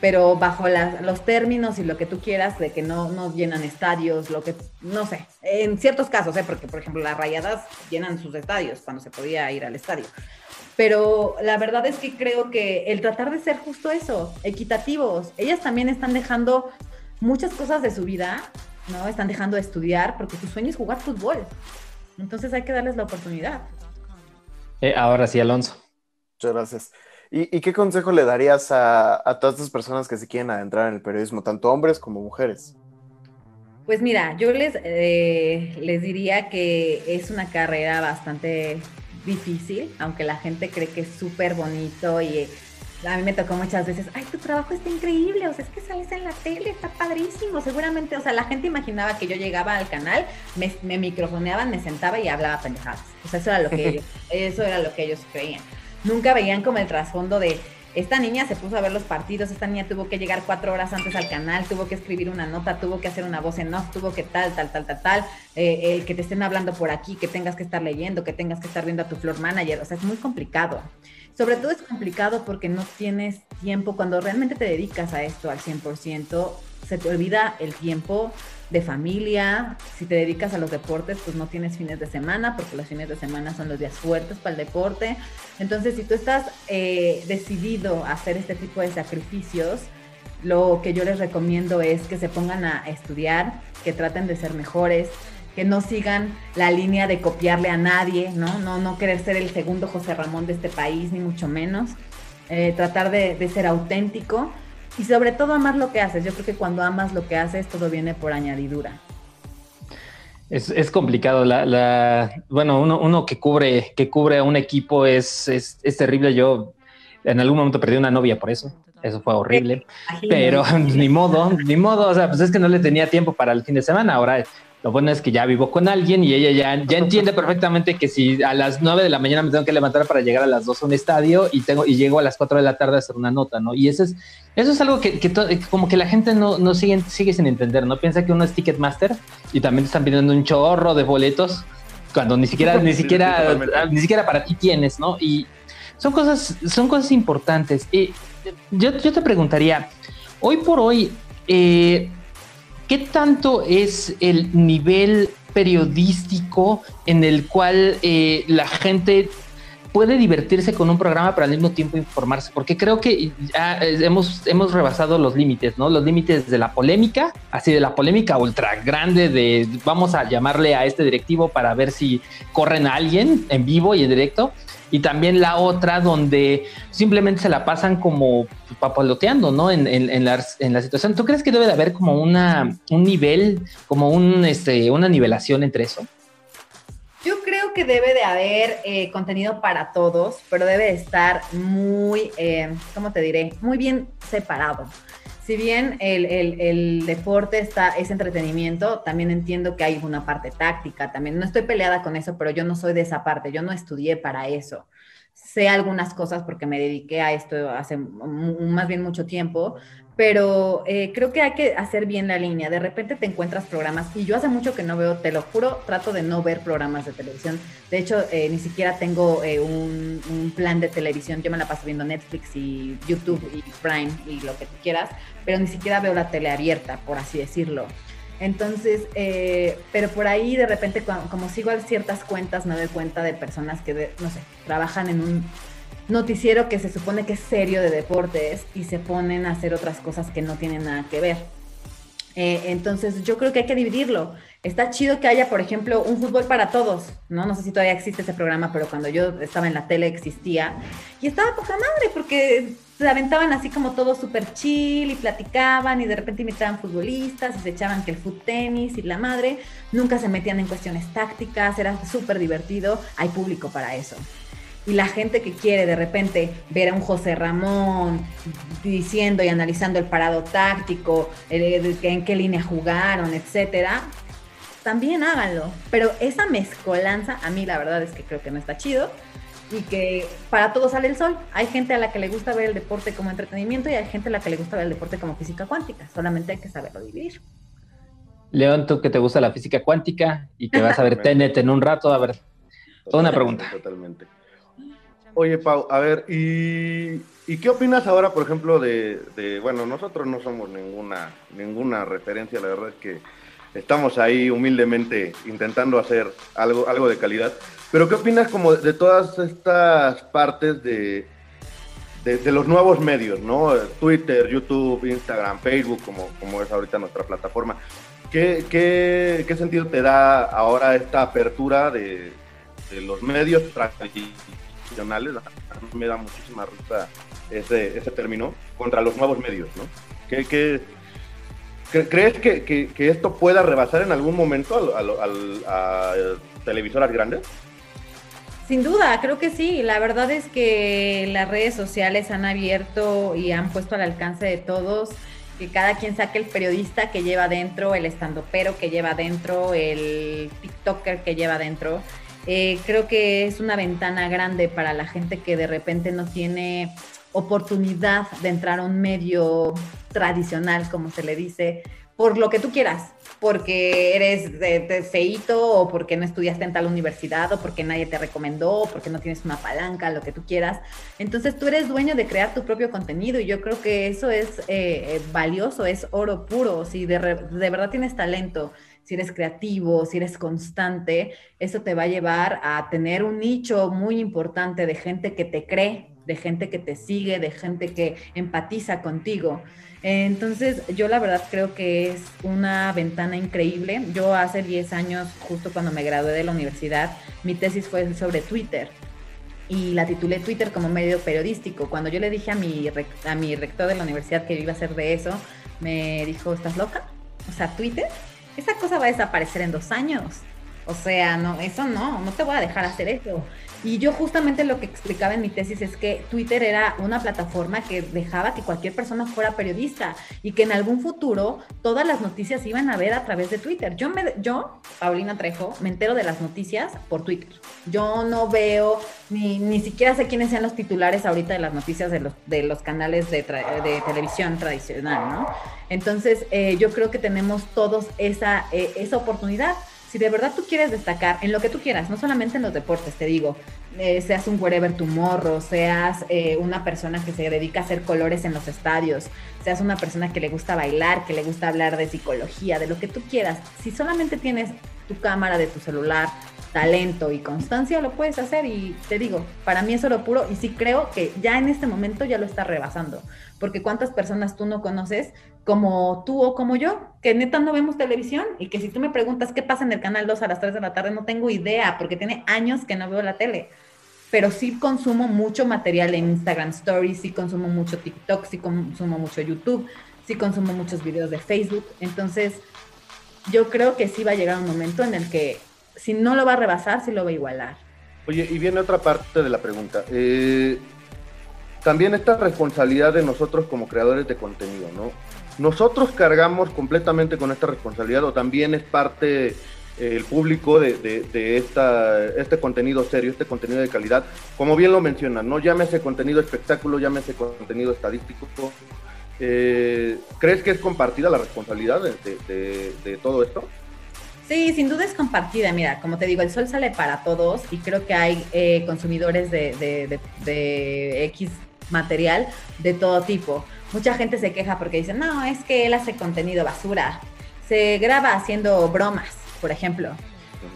Pero bajo los términos y lo que tú quieras de que no, no llenan estadios, lo que, no sé, en ciertos casos, ¿eh? porque por ejemplo las rayadas llenan sus estadios cuando se podía ir al estadio. Pero la verdad es que creo que el tratar de ser justo eso, equitativos, ellas también están dejando muchas cosas de su vida, ¿no? Están dejando de estudiar porque su sueño es jugar fútbol. Entonces hay que darles la oportunidad. Eh, ahora sí, Alonso. Muchas gracias. ¿Y, qué consejo le darías a, todas estas personas que se quieren adentrar en el periodismo, tanto hombres como mujeres? Pues mira, yo les, eh, les diría que es una carrera bastante difícil, aunque la gente cree que es súper bonito y a mí me tocó muchas veces, ay, tu trabajo está increíble, o sea, es que sales en la tele, está padrísimo, seguramente, o sea, la gente imaginaba que yo llegaba al canal, me, me microfoneaban, me sentaba y hablaba pendejadas, o sea, eso era lo que ellos, eso era lo que ellos creían. Nunca veían como el trasfondo de, esta niña se puso a ver los partidos, esta niña tuvo que llegar cuatro horas antes al canal, tuvo que escribir una nota, tuvo que hacer una voz en off, tuvo que tal, tal, tal, tal, tal, eh, el que te estén hablando por aquí, que tengas que estar leyendo, que tengas que estar viendo a tu floor manager, o sea, es muy complicado. Sobre todo es complicado porque no tienes tiempo, cuando realmente te dedicas a esto al 100%, se te olvida el tiempo de familia, si te dedicas a los deportes, pues no tienes fines de semana, porque los fines de semana son los días fuertes para el deporte. Entonces, si tú estás eh, decidido a hacer este tipo de sacrificios, lo que yo les recomiendo es que se pongan a estudiar, que traten de ser mejores, que no sigan la línea de copiarle a nadie, ¿no? No, no querer ser el segundo José Ramón de este país, ni mucho menos. Eh, tratar de, ser auténtico y sobre todo amar lo que haces. Yo creo que cuando amas lo que haces, todo viene por añadidura. Es, complicado. La, bueno, uno, que cubre, que cubre a un equipo es, es, es, terrible. Yo en algún momento perdí una novia por eso. Eso fue horrible. Pero ni modo, ni modo. O sea, pues es que no le tenía tiempo para el fin de semana. Ahora lo bueno es que ya vivo con alguien y ella ya, ya entiende perfectamente que si a las 9 de la mañana me tengo que levantar para llegar a las 2 a un estadio y tengo y llego a las 4 de la tarde a hacer una nota, ¿no? Y eso es, eso es algo que, como que la gente no, no sigue, sigue sin entender, ¿no? Piensa que uno es Ticketmaster y también te están pidiendo un chorro de boletos cuando ni siquiera, ni siquiera, ni siquiera para ti tienes, ¿no? Y son cosas, son cosas importantes. Y yo, yo te preguntaría, hoy por hoy, eh, ¿qué tanto es el nivel periodístico en el cual eh, la gente puede divertirse con un programa, pero al mismo tiempo informarse, porque creo que ya hemos, hemos rebasado los límites, ¿no? Los límites de la polémica, así de la polémica ultra grande de vamos a llamarle a este directivo para ver si corren a alguien en vivo y en directo, y también la otra donde simplemente se la pasan como papaloteando, ¿no? En, en, la, en la situación. ¿Tú crees que debe de haber como una, un nivel, como un, este, una nivelación entre eso? Yo creo que debe de haber eh, contenido para todos, pero debe de estar muy, eh, ¿cómo te diré? Muy bien separado. Si bien el, el, deporte está, es entretenimiento, también entiendo que hay una parte táctica, también no estoy peleada con eso, pero yo no soy de esa parte, yo no estudié para eso. Sé algunas cosas porque me dediqué a esto hace más bien mucho tiempo, pero eh, creo que hay que hacer bien la línea. De repente te encuentras programas, y yo hace mucho que no veo, te lo juro, trato de no ver programas de televisión. De hecho, eh, ni siquiera tengo eh, un, un, plan de televisión. Yo me la paso viendo Netflix y YouTube y Prime y lo que tú quieras, pero ni siquiera veo la tele abierta, por así decirlo. Entonces, pero por ahí de repente, como sigo a ciertas cuentas, me doy cuenta de personas que, no sé, trabajan en un noticiero que se supone que es serio de deportes y se ponen a hacer otras cosas que no tienen nada que ver. Eh, entonces yo creo que hay que dividirlo. Está chido que haya, por ejemplo, un fútbol para todos, ¿no? No sé si todavía existe ese programa, pero cuando yo estaba en la tele existía. Y estaba poca madre porque se aventaban así como todo súper chill y platicaban y de repente invitaban futbolistas y se echaban que el foot tenis y la madre. Nunca se metían en cuestiones tácticas, era súper divertido. Hay público para eso y la gente que quiere de repente ver a un José Ramón diciendo y analizando el parado táctico, en qué línea jugaron, etcétera, también háganlo. Pero esa mezcolanza, a mí la verdad es que creo que no está chido y que para todo sale el sol. Hay gente a la que le gusta ver el deporte como entretenimiento y hay gente a la que le gusta ver el deporte como física cuántica. Solamente hay que saberlo dividir. León, tú que te gusta la física cuántica y que vas a ver TNT en un rato, a ver, toda una pregunta. Totalmente. Oye, Pau, a ver, ¿y, qué opinas ahora, por ejemplo, de, bueno, nosotros no somos ninguna, ninguna referencia, la verdad es que estamos ahí humildemente intentando hacer algo, algo de calidad, pero ¿qué opinas como de, todas estas partes de, de, los nuevos medios, ¿no? Twitter, YouTube, Instagram, Facebook, como, como es ahorita nuestra plataforma. ¿Qué, qué, sentido te da ahora esta apertura de, de los medios tradicionales? A mí me da muchísima risa ese, ese término, contra los nuevos medios, ¿no? ¿Qué, crees que, esto pueda rebasar en algún momento a, televisoras grandes? Sin duda, creo que sí. La verdad es que las redes sociales han abierto y han puesto al alcance de todos que cada quien saque el periodista que lleva dentro, el estandopero que lleva dentro, el TikToker que lleva dentro. Eh, creo que es una ventana grande para la gente que de repente no tiene oportunidad de entrar a un medio tradicional, como se le dice, por lo que tú quieras, porque eres de, feito o porque no estudiaste en tal universidad o porque nadie te recomendó o porque no tienes una palanca, lo que tú quieras. Entonces tú eres dueño de crear tu propio contenido y yo creo que eso es eh, valioso, es oro puro. Si de, de verdad tienes talento si eres creativo, si eres constante, eso te va a llevar a tener un nicho muy importante de gente que te cree, de gente que te sigue, de gente que empatiza contigo. Entonces, yo la verdad creo que es una ventana increíble. Yo hace 10 años, justo cuando me gradué de la universidad, mi tesis fue sobre Twitter y la titulé Twitter como medio periodístico. Cuando yo le dije a mi, a mi rector de la universidad que iba a hacer de eso, me dijo, ¿estás loca? O sea, Twitter esa cosa va a desaparecer en dos años. O sea, no, eso no, no te voy a dejar hacer eso. Y yo justamente lo que explicaba en mi tesis es que Twitter era una plataforma que dejaba que cualquier persona fuera periodista y que en algún futuro todas las noticias iban a ver a través de Twitter. Yo, me, yo Paulina Trejo, me entero de las noticias por Twitter. Yo no veo, ni, ni siquiera sé quiénes sean los titulares ahorita de las noticias de los, de los canales de, de televisión tradicional, ¿no? Entonces, eh, yo creo que tenemos todos esa, eh, esa oportunidad si de verdad tú quieres destacar en lo que tú quieras, no solamente en los deportes, te digo, eh, seas un wherever tomorrow, seas eh, una persona que se dedica a hacer colores en los estadios, seas una persona que le gusta bailar, que le gusta hablar de psicología, de lo que tú quieras, si solamente tienes tu cámara de tu celular, talento y constancia, lo puedes hacer. Y te digo, para mí es oro puro y sí creo que ya en este momento ya lo está rebasando, porque cuántas personas tú no conoces como tú o como yo, que neta no vemos televisión y que si tú me preguntas qué pasa en el canal 2 a las 3 de la tarde, no tengo idea, porque tiene años que no veo la tele. Pero sí consumo mucho material en Instagram Stories, sí consumo mucho TikTok, sí consumo mucho YouTube, sí consumo muchos videos de Facebook. Entonces, yo creo que sí va a llegar un momento en el que si no lo va a rebasar, sí lo va a igualar. Oye, y viene otra parte de la pregunta. Eh, también esta responsabilidad de nosotros como creadores de contenido, ¿no? Nosotros cargamos completamente con esta responsabilidad o también es parte eh, el público de, esta, este contenido serio, este contenido de calidad, como bien lo mencionan, ¿no? Llámese contenido espectáculo, llámese contenido estadístico. Eh, ¿Crees que es compartida la responsabilidad de, todo esto? Sí, sin duda es compartida. Mira, como te digo, el sol sale para todos y creo que hay eh, consumidores de, de X material de todo tipo mucha gente se queja porque dicen, no, es que él hace contenido basura. Se graba haciendo bromas, por ejemplo.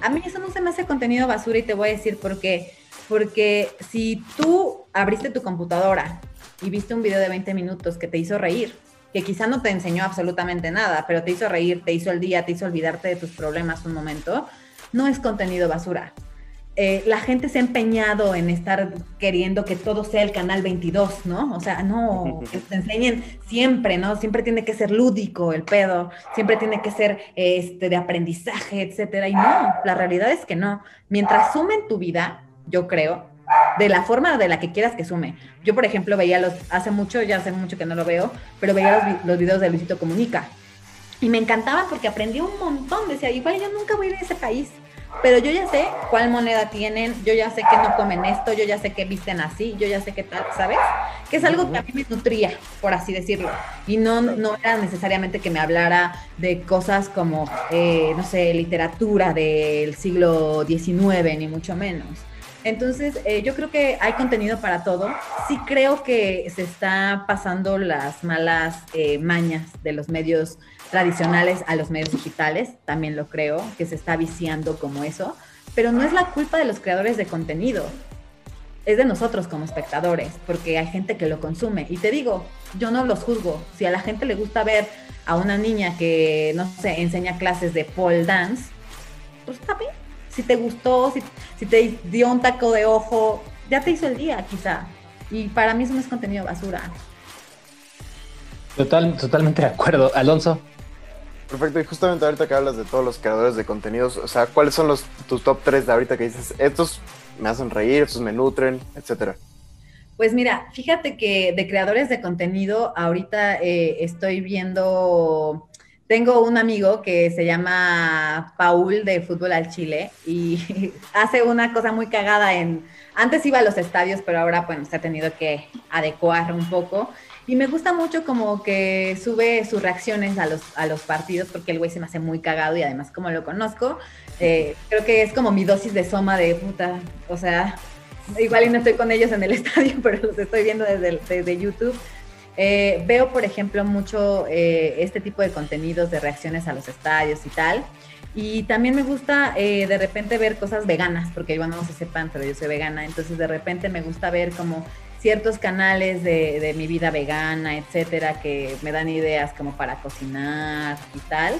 A mí eso no se me hace contenido basura y te voy a decir por qué. Porque si tú abriste tu computadora y viste un video de 20 minutos que te hizo reír, que quizá no te enseñó absolutamente nada, pero te hizo reír, te hizo el día, te hizo olvidarte de tus problemas un momento, no es contenido basura. Eh, la gente se ha empeñado en estar queriendo que todo sea el canal 22, ¿no? O sea, no, que te enseñen siempre, ¿no? Siempre tiene que ser lúdico el pedo, siempre tiene que ser este, de aprendizaje, etcétera. Y no, la realidad es que no. Mientras sume en tu vida, yo creo, de la forma de la que quieras que sume. Yo, por ejemplo, veía los, hace mucho, ya hace mucho que no lo veo, pero veía los, los videos de Luisito Comunica. Y me encantaba porque aprendí un montón. Decía, igual yo nunca voy a ir a ese país pero yo ya sé cuál moneda tienen, yo ya sé que no comen esto, yo ya sé que visten así, yo ya sé qué tal, ¿sabes? Que es algo que a mí me nutría, por así decirlo. Y no, no era necesariamente que me hablara de cosas como, eh, no sé, literatura del siglo XIX, ni mucho menos. Entonces, eh, yo creo que hay contenido para todo. Sí creo que se está pasando las malas eh, mañas de los medios tradicionales a los medios digitales, también lo creo, que se está viciando como eso, pero no es la culpa de los creadores de contenido, es de nosotros como espectadores, porque hay gente que lo consume. Y te digo, yo no los juzgo. Si a la gente le gusta ver a una niña que, no sé, enseña clases de pole dance, pues está bien. Si te gustó, si, si te dio un taco de ojo, ya te hizo el día, quizá. Y para mí eso no es contenido basura. Total, totalmente de acuerdo. Alonso. Perfecto, y justamente ahorita que hablas de todos los creadores de contenidos, o sea, ¿cuáles son los tus top 3 de ahorita que dices, estos me hacen reír, estos me nutren, etcétera? Pues mira, fíjate que de creadores de contenido, ahorita eh, estoy viendo, tengo un amigo que se llama Paul de Fútbol al Chile y hace una cosa muy cagada en, antes iba a los estadios, pero ahora pues se ha tenido que adecuar un poco y me gusta mucho como que sube sus reacciones a los, a los partidos, porque el güey se me hace muy cagado y además como lo conozco, eh, creo que es como mi dosis de soma de puta, o sea, igual y no estoy con ellos en el estadio, pero los estoy viendo desde, desde YouTube. Eh, veo, por ejemplo, mucho eh, este tipo de contenidos de reacciones a los estadios y tal. Y también me gusta de repente ver cosas veganas, porque igual no se sepan, pero yo soy vegana, entonces de repente me gusta ver como ciertos canales de, mi vida vegana, etcétera, que me dan ideas como para cocinar y tal.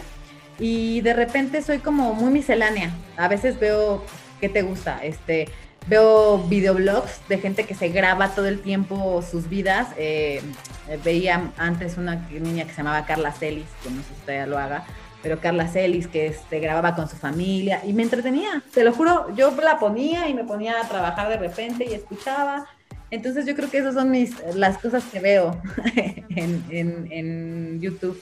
Y de repente soy como muy miscelánea. A veces veo qué te gusta. Este, veo videoblogs de gente que se graba todo el tiempo sus vidas. Eh, veía antes una niña que se llamaba Carla Celis, que no sé si usted lo haga, pero Carla Celis que este, grababa con su familia y me entretenía. Te lo juro, yo la ponía y me ponía a trabajar de repente y escuchaba entonces yo creo que esas son mis, las cosas que veo en, YouTube.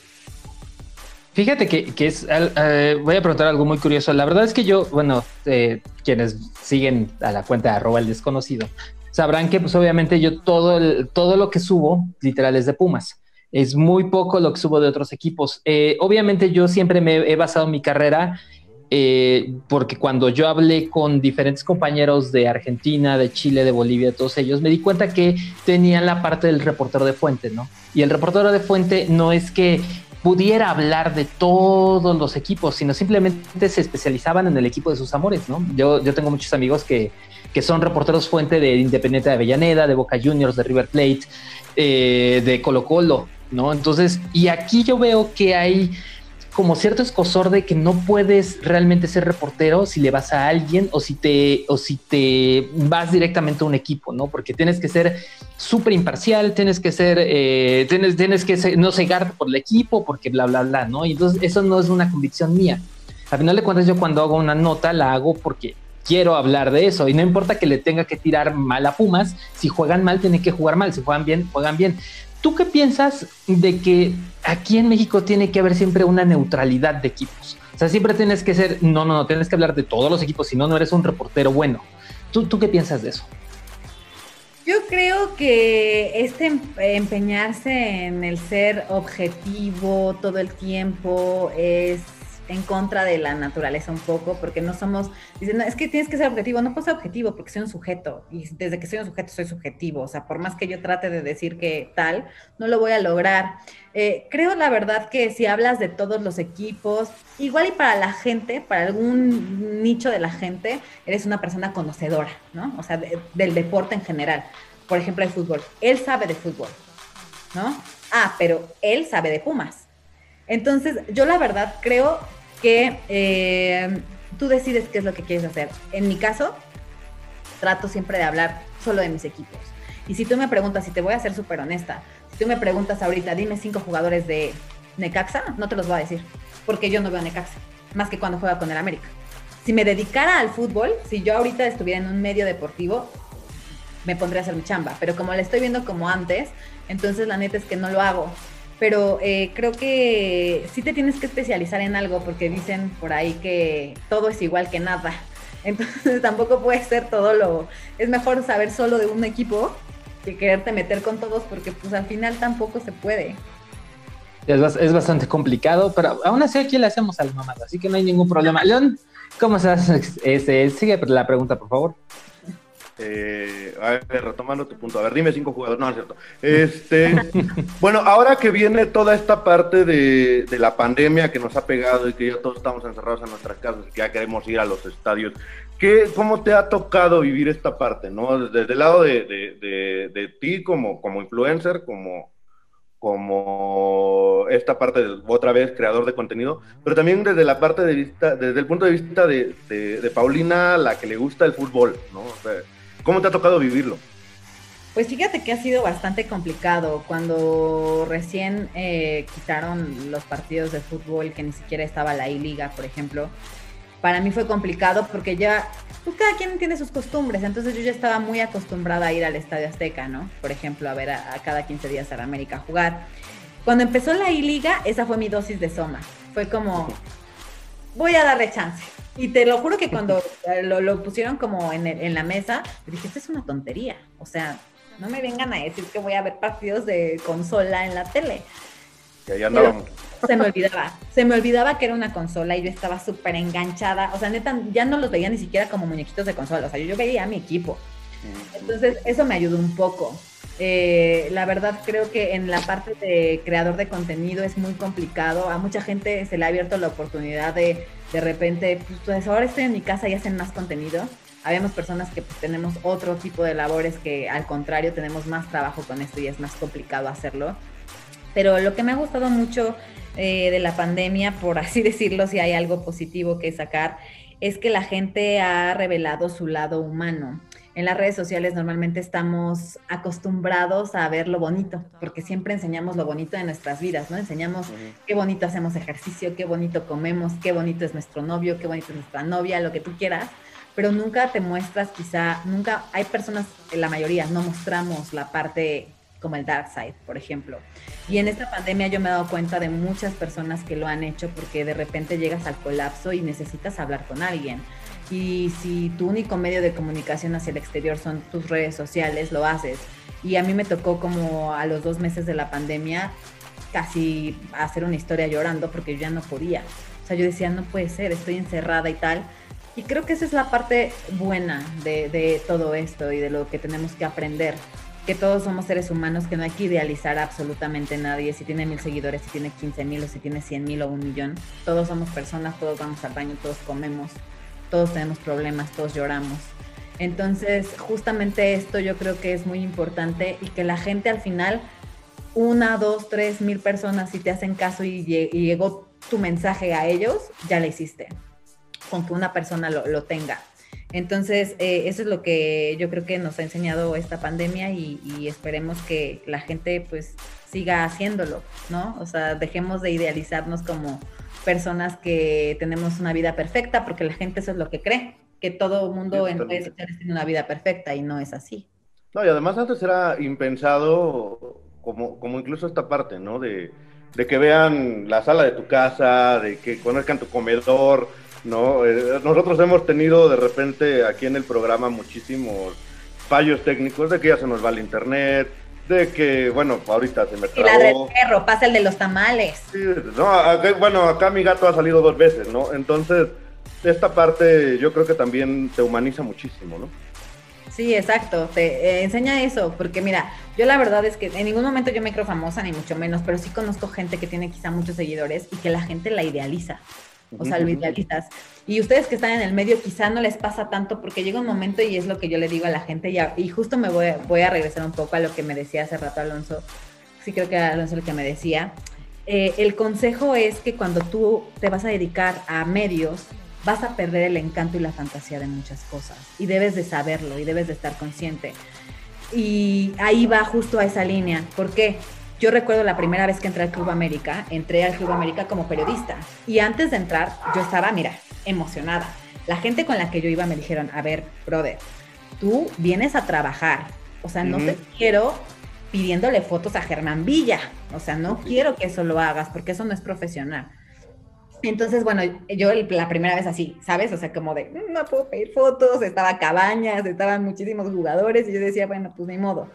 Fíjate que, es, eh, voy a preguntar algo muy curioso. La verdad es que yo, bueno, eh, quienes siguen a la cuenta de arroba el desconocido, sabrán que pues obviamente yo todo, todo lo que subo literal es de Pumas. Es muy poco lo que subo de otros equipos. Eh, obviamente yo siempre me he basado mi carrera eh, porque cuando yo hablé con diferentes compañeros de Argentina, de Chile, de Bolivia, todos ellos, me di cuenta que tenían la parte del reportero de fuente, ¿no? Y el reportero de fuente no es que pudiera hablar de todos los equipos, sino simplemente se especializaban en el equipo de sus amores, ¿no? Yo, yo tengo muchos amigos que, que son reporteros fuente de Independiente de Avellaneda, de Boca Juniors, de River Plate, eh, de Colo Colo, ¿no? Entonces, y aquí yo veo que hay como cierto escosor de que no puedes realmente ser reportero si le vas a alguien o si te, o si te vas directamente a un equipo, ¿no? Porque tienes que ser súper imparcial, tienes que ser, eh, tienes, tienes que no cegarte por el equipo, porque bla, bla, bla, ¿no? Y entonces eso no es una convicción mía. Al final de cuentas, yo cuando hago una nota la hago porque quiero hablar de eso y no importa que le tenga que tirar mal a Pumas, si juegan mal, tienen que jugar mal, si juegan bien, juegan bien. ¿Tú qué piensas de que aquí en México tiene que haber siempre una neutralidad de equipos? O sea, siempre tienes que ser, no, no, no, tienes que hablar de todos los equipos, si no, no eres un reportero bueno. ¿Tú, ¿Tú qué piensas de eso? Yo creo que este em, empeñarse en el ser objetivo todo el tiempo es en contra de la naturaleza un poco, porque no somos, dicen, es que tienes que ser objetivo, no puedo ser objetivo porque soy un sujeto, y desde que soy un sujeto soy subjetivo, o sea, por más que yo trate de decir que tal, no lo voy a lograr. Eh, creo la verdad que si hablas de todos los equipos, igual y para la gente, para algún nicho de la gente, eres una persona conocedora, ¿no? O sea, del deporte en general. Por ejemplo, el fútbol. Él sabe de fútbol, ¿no? Ah, pero él sabe de Pumas. Entonces, yo la verdad creo que eh, tú decides qué es lo que quieres hacer. En mi caso, trato siempre de hablar solo de mis equipos. Y si tú me preguntas, si te voy a ser súper honesta, si tú me preguntas ahorita, dime cinco jugadores de Necaxa, no te los voy a decir, porque yo no veo Necaxa, más que cuando juega con el América. Si me dedicara al fútbol, si yo ahorita estuviera en un medio deportivo, me pondría a hacer mi chamba, pero como la estoy viendo como antes, entonces la neta es que no lo hago pero eh, creo que sí te tienes que especializar en algo porque dicen por ahí que todo es igual que nada. Entonces tampoco puede ser todo lo... Es mejor saber solo de un equipo que quererte meter con todos porque pues al final tampoco se puede. Es, bastante complicado, pero aún así aquí le hacemos al mamado, así que no hay ningún problema. León, ¿cómo estás? Este, sigue la pregunta, por favor. Eh, a ver, retomando tu punto, a ver, dime cinco jugadores, no, es cierto. Este, bueno, ahora que viene toda esta parte de, la pandemia que nos ha pegado y que ya todos estamos encerrados en nuestras casas y que ya queremos ir a los estadios, ¿qué, ¿cómo te ha tocado vivir esta parte, no? Desde el lado de, ti como, como influencer, como, como esta parte de, otra vez creador de contenido, pero también desde la parte de vista, desde el punto de vista de, de Paulina, la que le gusta el fútbol, ¿no? O sea, ¿Cómo te ha tocado vivirlo? Pues fíjate que ha sido bastante complicado. Cuando recién eh, quitaron los partidos de fútbol, que ni siquiera estaba la I-Liga, por ejemplo, para mí fue complicado porque ya, pues cada quien tiene sus costumbres. Entonces yo ya estaba muy acostumbrada a ir al Estadio Azteca, ¿no? Por ejemplo, a ver a, cada 15 días a la América jugar. Cuando empezó la I-Liga, esa fue mi dosis de soma. Fue como, voy a darle chance. Y te lo juro que cuando eh, lo, pusieron como en, en la mesa, dije, esto es una tontería. O sea, no me vengan a decir que voy a ver partidos de consola en la tele. Se me olvidaba, se me olvidaba que era una consola y yo estaba súper enganchada. O sea, neta, ya no los veía ni siquiera como muñequitos de consola. O sea, yo veía a mi equipo. Entonces, eso me ayudó un poco. Eh, la verdad creo que en la parte de creador de contenido es muy complicado. A mucha gente se le ha abierto la oportunidad de de repente, pues, pues ahora estoy en mi casa y hacen más contenido. Habemos personas que pues, tenemos otro tipo de labores que al contrario tenemos más trabajo con esto y es más complicado hacerlo. Pero lo que me ha gustado mucho eh, de la pandemia, por así decirlo, si hay algo positivo que sacar, es que la gente ha revelado su lado humano en las redes sociales normalmente estamos acostumbrados a ver lo bonito, porque siempre enseñamos lo bonito de nuestras vidas, ¿no? Enseñamos qué bonito hacemos ejercicio, qué bonito comemos, qué bonito es nuestro novio, qué bonito es nuestra novia, lo que tú quieras, pero nunca te muestras quizá, nunca, hay personas, la mayoría, no mostramos la parte como el dark side, por ejemplo. Y en esta pandemia yo me he dado cuenta de muchas personas que lo han hecho porque de repente llegas al colapso y necesitas hablar con alguien y si tu único medio de comunicación hacia el exterior son tus redes sociales, lo haces. Y a mí me tocó como a los dos meses de la pandemia casi hacer una historia llorando porque yo ya no podía. O sea, yo decía, no puede ser, estoy encerrada y tal. Y creo que esa es la parte buena de, todo esto y de lo que tenemos que aprender que todos somos seres humanos, que no hay que idealizar a absolutamente nadie, si tiene mil seguidores, si tiene 15 mil o si tiene 100 mil o un millón. Todos somos personas, todos vamos al baño, todos comemos, todos tenemos problemas, todos lloramos. Entonces, justamente esto yo creo que es muy importante y que la gente al final, una, dos, tres mil personas, si te hacen caso y, llegó tu mensaje a ellos, ya lo hiciste, con que una persona lo, lo tenga. Entonces, eh, eso es lo que yo creo que nos ha enseñado esta pandemia y, esperemos que la gente pues siga haciéndolo, ¿no? O sea, dejemos de idealizarnos como personas que tenemos una vida perfecta, porque la gente eso es lo que cree, que todo mundo en redes sociales tiene una vida perfecta y no es así. No, y además antes era impensado, como, como incluso esta parte, ¿no? De, de que vean la sala de tu casa, de que conozcan tu comedor, ¿no? Eh, nosotros hemos tenido de repente aquí en el programa muchísimos fallos técnicos de que ya se nos va el internet, de que, bueno, ahorita se me trabó. Y la del perro, pasa el de los tamales. bueno, acá mi gato ha salido dos veces, ¿no? Entonces, esta parte yo creo que también te humaniza muchísimo, ¿no? Sí, exacto, te eh, enseña eso, porque mira, yo la verdad es que en ningún momento yo me creo famosa, ni mucho menos, pero sí conozco gente que tiene quizá muchos seguidores y que la gente la idealiza o sea, lo idealizas. Y ustedes que están en el medio quizá no les pasa tanto porque llega un momento y es lo que yo le digo a la gente y, y justo me voy, voy, a regresar un poco a lo que me decía hace rato Alonso, sí creo que era Alonso el que me decía, eh, el consejo es que cuando tú te vas a dedicar a medios, vas a perder el encanto y la fantasía de muchas cosas y debes de saberlo y debes de estar consciente. Y ahí va justo a esa línea. ¿Por qué? Yo recuerdo la primera vez que entré al Club América, entré al Club América como periodista. Y antes de entrar, yo estaba, mira, emocionada. La gente con la que yo iba me dijeron, a ver, brother, tú vienes a trabajar. O sea, no te quiero pidiéndole fotos a Germán Villa. O sea, no quiero que eso lo hagas porque eso no es profesional. Entonces, bueno, yo la primera vez así, ¿sabes? O sea, como de, no puedo pedir fotos, estaba Cabañas, estaban muchísimos jugadores y yo decía, bueno, pues ni modo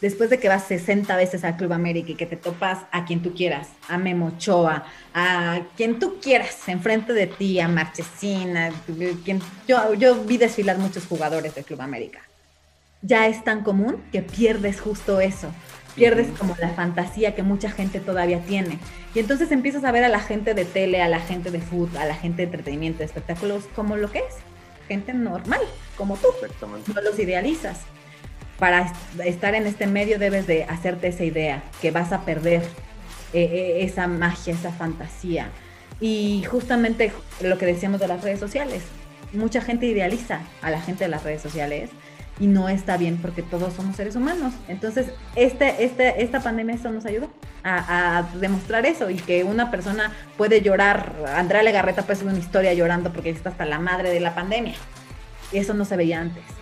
después de que vas 60 veces al Club América y que te topas a quien tú quieras, a Memo Ochoa, a quien tú quieras, enfrente de ti, a Marchesina, quien, yo, yo vi desfilar muchos jugadores del Club América. Ya es tan común que pierdes justo eso, pierdes como la fantasía que mucha gente todavía tiene. Y entonces empiezas a ver a la gente de tele, a la gente de fútbol, a la gente de entretenimiento, de espectáculos, como lo que es, gente normal, como tú. No los idealizas para estar en este medio debes de hacerte esa idea, que vas a perder eh, eh, esa magia, esa fantasía. Y justamente lo que decíamos de las redes sociales, mucha gente idealiza a la gente de las redes sociales y no está bien porque todos somos seres humanos. Entonces, este, este, esta pandemia eso nos ayudó a, demostrar eso y que una persona puede llorar. Andrea Legarreta puede subir una historia llorando porque está hasta la madre de la pandemia. Eso no se veía antes.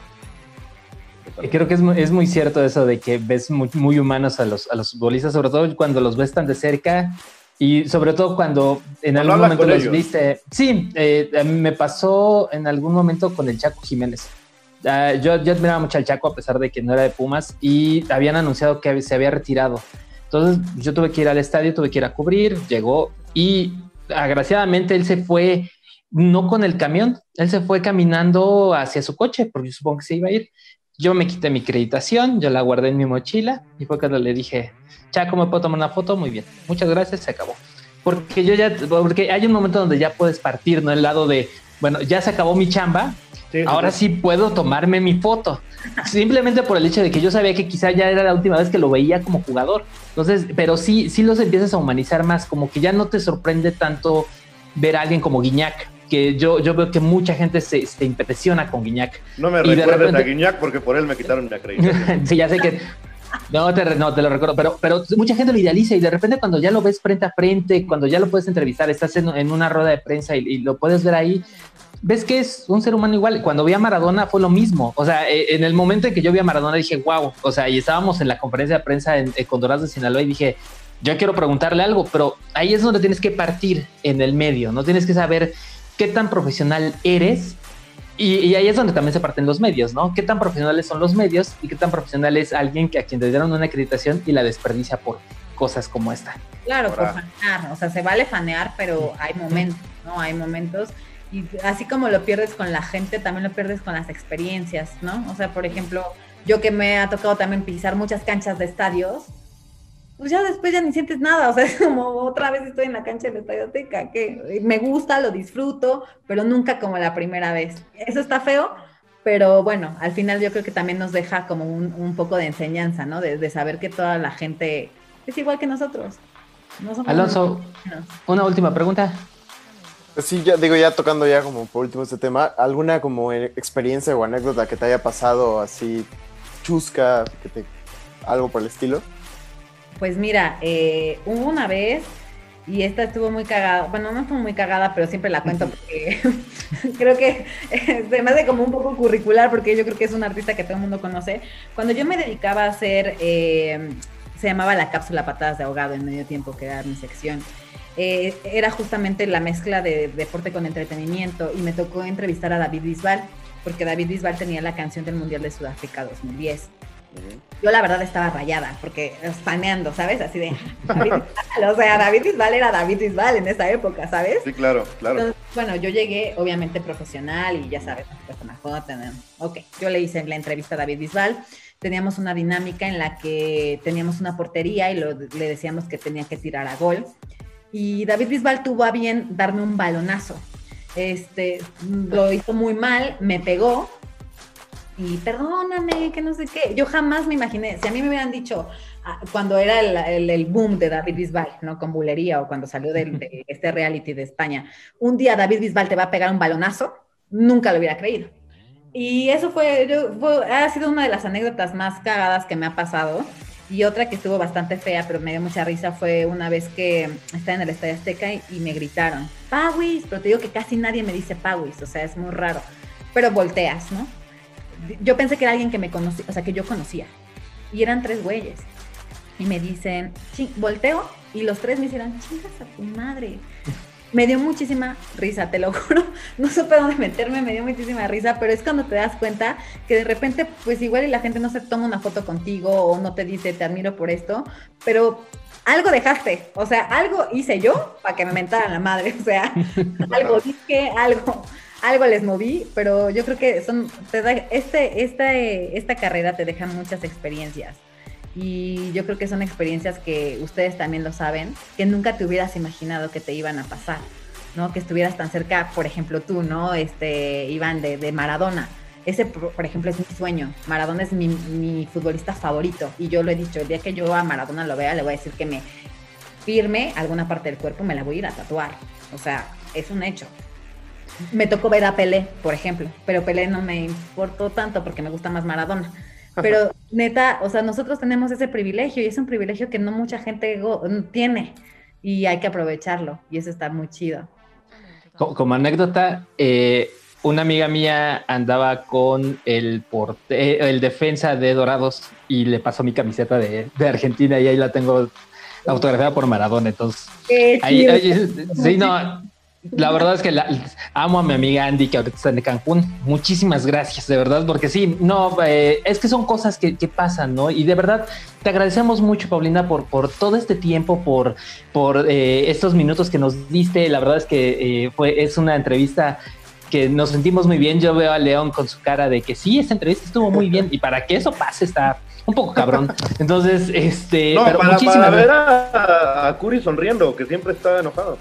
Creo que es muy, es muy cierto eso de que ves muy, muy, humanos a los, a los futbolistas, sobre todo cuando los ves tan de cerca y sobre todo cuando en algún momento los viste. Sí, eh, me pasó en algún momento con el Chaco Jiménez. Uh, yo, yo admiraba mucho al Chaco a pesar de que no era de Pumas y habían anunciado que se había retirado. Entonces yo tuve que ir al estadio, tuve que ir a cubrir, llegó y agraciadamente él se fue no con el camión, él se fue caminando hacia su coche, porque yo supongo que se iba a ir. Yo me quité mi acreditación, yo la guardé en mi mochila y fue cuando le dije, Chaco, ¿me puedo tomar una foto? Muy bien, muchas gracias, se acabó. Porque yo ya, porque hay un momento donde ya puedes partir, ¿no? El lado de, bueno, ya se acabó mi chamba, ahora sí. puedo tomarme mi foto. Simplemente por el hecho de que yo sabía que quizá ya era la última vez que lo veía como jugador. Entonces, pero sí, sí los empiezas a humanizar más, como que ya no te sorprende tanto ver a alguien como Guiñac, que yo, yo veo que mucha gente se, se impresiona con Guiñac. No me recuerdes a Guiñac porque por él me quitaron la acreditación. sí, ya sé que... No te, no, te lo recuerdo, pero, pero mucha gente lo idealiza y de repente cuando ya lo ves frente a frente, cuando ya lo puedes entrevistar, estás en, en una rueda de prensa y, lo puedes ver ahí, ves que es un ser humano igual. Cuando vi a Maradona fue lo mismo. O sea, eh, en el momento en que yo vi a Maradona dije, wow, o sea, y estábamos en la conferencia de prensa en, con Dorados de Sinaloa y dije, yo quiero preguntarle algo, pero ahí es donde tienes que partir en el medio, no tienes que saber qué tan profesional eres. Y, ahí es donde también se parten los medios, ¿no? ¿Qué tan profesionales son los medios y qué tan profesional es alguien que a quien le dieron una acreditación y la desperdicia por cosas como esta. Claro, por fanear, o sea, se vale fanear, pero hay momentos, ¿no? Hay momentos y así como lo pierdes con la gente, también lo pierdes con las experiencias, ¿no? O sea, por ejemplo, yo que me ha tocado también pisar muchas canchas de estadios, pues ya después ya ni sientes nada, o sea, es como otra vez estoy en la cancha del Estadio Azteca, que me gusta, lo disfruto, pero nunca como la primera vez. Eso está feo, pero bueno, al final yo creo que también nos deja como un, poco de enseñanza, ¿no? De, saber que toda la gente es igual que nosotros. Alonso, una última pregunta. Pues sí, ya digo, ya tocando ya como por último este tema, ¿alguna como experiencia o anécdota que te haya pasado así chusca, que te, algo por el estilo? Pues mira, eh, hubo una vez, y esta estuvo muy cagada, bueno, no estuvo muy cagada, pero siempre la cuento porque creo que se me hace como un poco curricular, porque yo creo que es un artista que todo el mundo conoce. Cuando yo me dedicaba a hacer, eh, se llamaba la cápsula patadas de ahogado en medio tiempo, que era mi sección. Eh, era justamente la mezcla de deporte con entretenimiento y me tocó entrevistar a David Bisbal, porque David Bisbal tenía la canción del Mundial de Sudáfrica 2010. Yo la verdad estaba rayada, porque faneando, ¿sabes? Así de, o sea, David Bisbal era David Bisbal en esa época, ¿sabes? Sí, claro, claro. bueno, yo llegué obviamente profesional y ya sabes, pues puedo tener. Ok, yo le hice la entrevista a David Bisbal, teníamos una dinámica en la que teníamos una portería y le decíamos que tenía que tirar a gol. Y David Bisbal tuvo a bien darme un balonazo. Este, lo hizo muy mal, me pegó, y perdóname, que no sé qué. Yo jamás me imaginé, si a mí me hubieran dicho ah, cuando era el, boom de David Bisbal, ¿no? Con bulería o cuando salió de, este reality de España, un día David Bisbal te va a pegar un balonazo, nunca lo hubiera creído. Y eso fue, yo, ha sido una de las anécdotas más cagadas que me ha pasado. Y otra que estuvo bastante fea, pero me dio mucha risa, fue una vez que estaba en el Estadio Azteca y, y me gritaron, Pawis, pero te digo que casi nadie me dice Pawis, o sea, es muy raro. Pero volteas, ¿no? Yo pensé que era alguien que me conocía, o sea, que yo conocía. Y eran tres güeyes. Y me dicen, volteo, y los tres me hicieron, chingas a tu madre. Me dio muchísima risa, te lo juro. No supe dónde meterme, me dio muchísima risa, pero es cuando te das cuenta que de repente, pues igual y la gente no se toma una foto contigo o no te dice, te admiro por esto, pero algo dejaste, o sea, algo hice yo para que me mentaran la madre, o sea, algo dije, algo, algo les moví, pero yo creo que son, te este, esta, esta carrera te deja muchas experiencias. Y yo creo que son experiencias que ustedes también lo saben, que nunca te hubieras imaginado que te iban a pasar, ¿no? Que estuvieras tan cerca, por ejemplo, tú, ¿no? Este, Iván, de, de Maradona. Ese, por ejemplo, es mi sueño. Maradona es mi, mi, futbolista favorito. Y yo lo he dicho, el día que yo a Maradona lo vea, le voy a decir que me firme alguna parte del cuerpo, me la voy a ir a tatuar. O sea, es un hecho me tocó ver a Pelé, por ejemplo, pero Pelé no me importó tanto porque me gusta más Maradona. Pero neta, o sea, nosotros tenemos ese privilegio y es un privilegio que no mucha gente tiene y hay que aprovecharlo y eso está muy chido. Como, anécdota, eh, una amiga mía andaba con el, porte, el defensa de Dorados y le pasó mi camiseta de, Argentina y ahí la tengo autografiada por Maradona. Entonces, sí, no, la verdad es que amo a mi amiga Andy, que ahorita está en Cancún. Muchísimas gracias, de verdad, porque sí, no, eh, es que son cosas que, pasan, ¿no? Y de verdad, te agradecemos mucho, Paulina, por, por todo este tiempo, por, por eh, estos minutos que nos diste. La verdad es que eh, fue, es una entrevista que nos sentimos muy bien. Yo veo a León con su cara de que sí, esta entrevista estuvo muy bien y para que eso pase está un poco cabrón. Entonces, este, no, pero para, muchísimas ver a, a, Curi sonriendo, que siempre está enojado.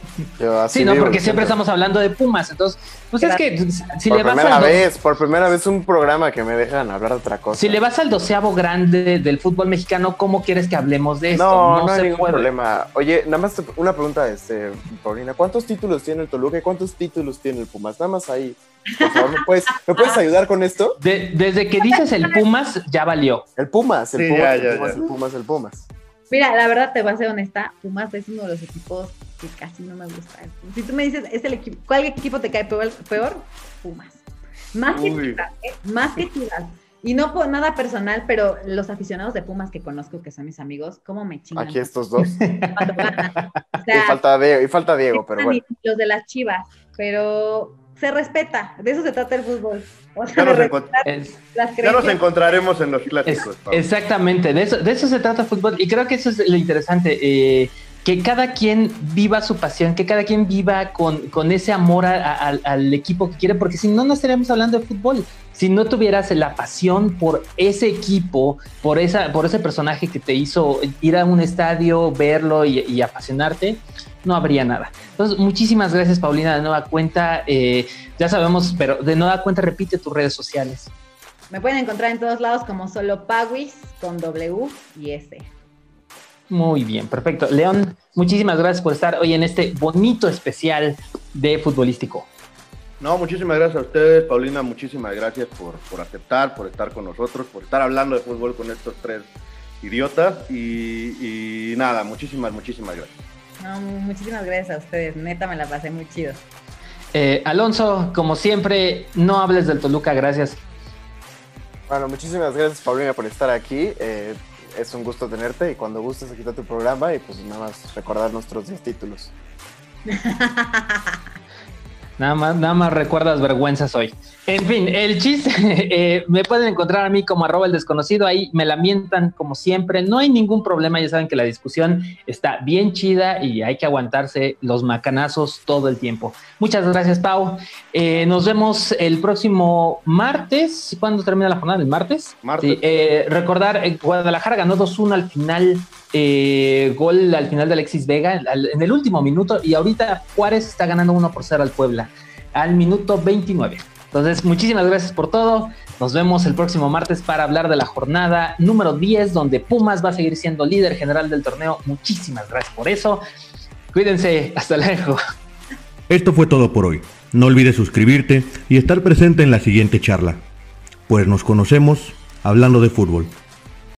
sí, no, porque siempre estamos hablando de Pumas, entonces, pues es que si por le vas primera vez, por primera vez un programa que me dejan hablar de otra cosa. Si le vas al doceavo grande del fútbol mexicano, ¿cómo quieres que hablemos de esto? No, no, hay ningún problema. Oye, nada más una pregunta, este, Paulina, ¿cuántos títulos tiene el Toluca y cuántos títulos tiene el Pumas? Nada más ahí. Por favor, ¿me puedes, ¿me puedes ayudar con esto? desde que dices el Pumas, ya valió. El Pumas, el, Pumas, el Pumas, el Pumas, el Pumas. Mira, la verdad te voy a ser honesta, Pumas es uno de los equipos que casi no me gusta. Si tú me dices, es el equipo, ¿cuál equipo te cae peor? Pumas. Más que Chivas, ¿eh? más que Chivas. Y no por nada personal, pero los aficionados de Pumas que conozco, que son mis amigos, ¿cómo me chingan? Aquí estos dos. y, falta Diego, y falta Diego, pero bueno. Los de las Chivas, pero se respeta, de eso se trata el fútbol. ya, nos encontraremos en los clásicos. exactamente, de eso, de eso se trata el fútbol y creo que eso es lo interesante. Eh, que cada quien viva su pasión, que cada quien viva con, con ese amor al equipo que quiere, porque si no, no estaríamos hablando de fútbol. Si no tuvieras la pasión por ese equipo, por, esa, por ese personaje que te hizo ir a un estadio, verlo y, apasionarte, no habría nada. Entonces, muchísimas gracias, Paulina, de nueva cuenta. Eh, ya sabemos, pero de nueva cuenta, repite tus redes sociales. Me pueden encontrar en todos lados como solo Pawis con W y S. Muy bien, perfecto. León, muchísimas gracias por estar hoy en este bonito especial de futbolístico. No, muchísimas gracias a ustedes, Paulina, muchísimas gracias por, aceptar, por estar con nosotros, por estar hablando de fútbol con estos tres idiotas y, nada, muchísimas, muchísimas gracias. No, muchísimas gracias a ustedes, neta me la pasé muy chido. Eh, Alonso, como siempre, no hables del Toluca, gracias. Bueno, muchísimas gracias Paulina por estar aquí. Eh, es un gusto tenerte y cuando gustes aquí está tu programa y pues nada más recordar nuestros 10 títulos. Nada más, nada más recuerdas vergüenzas hoy. En fin, el chiste, eh, me pueden encontrar a mí como arroba el desconocido, ahí me lamentan como siempre, no hay ningún problema, ya saben que la discusión está bien chida y hay que aguantarse los macanazos todo el tiempo. Muchas gracias, Pau. Eh, nos vemos el próximo martes. ¿Cuándo termina la jornada? ¿El martes? Martes. Eh, recordar, Guadalajara ganó 2-1 al final eh, gol al final de Alexis Vega en el último minuto y ahorita Juárez está ganando 1 por 0 al Puebla al minuto 29. Entonces, muchísimas gracias por todo. Nos vemos el próximo martes para hablar de la jornada número 10, donde Pumas va a seguir siendo líder general del torneo. Muchísimas gracias por eso. Cuídense, hasta luego. Esto fue todo por hoy. No olvides suscribirte y estar presente en la siguiente charla, pues nos conocemos hablando de fútbol.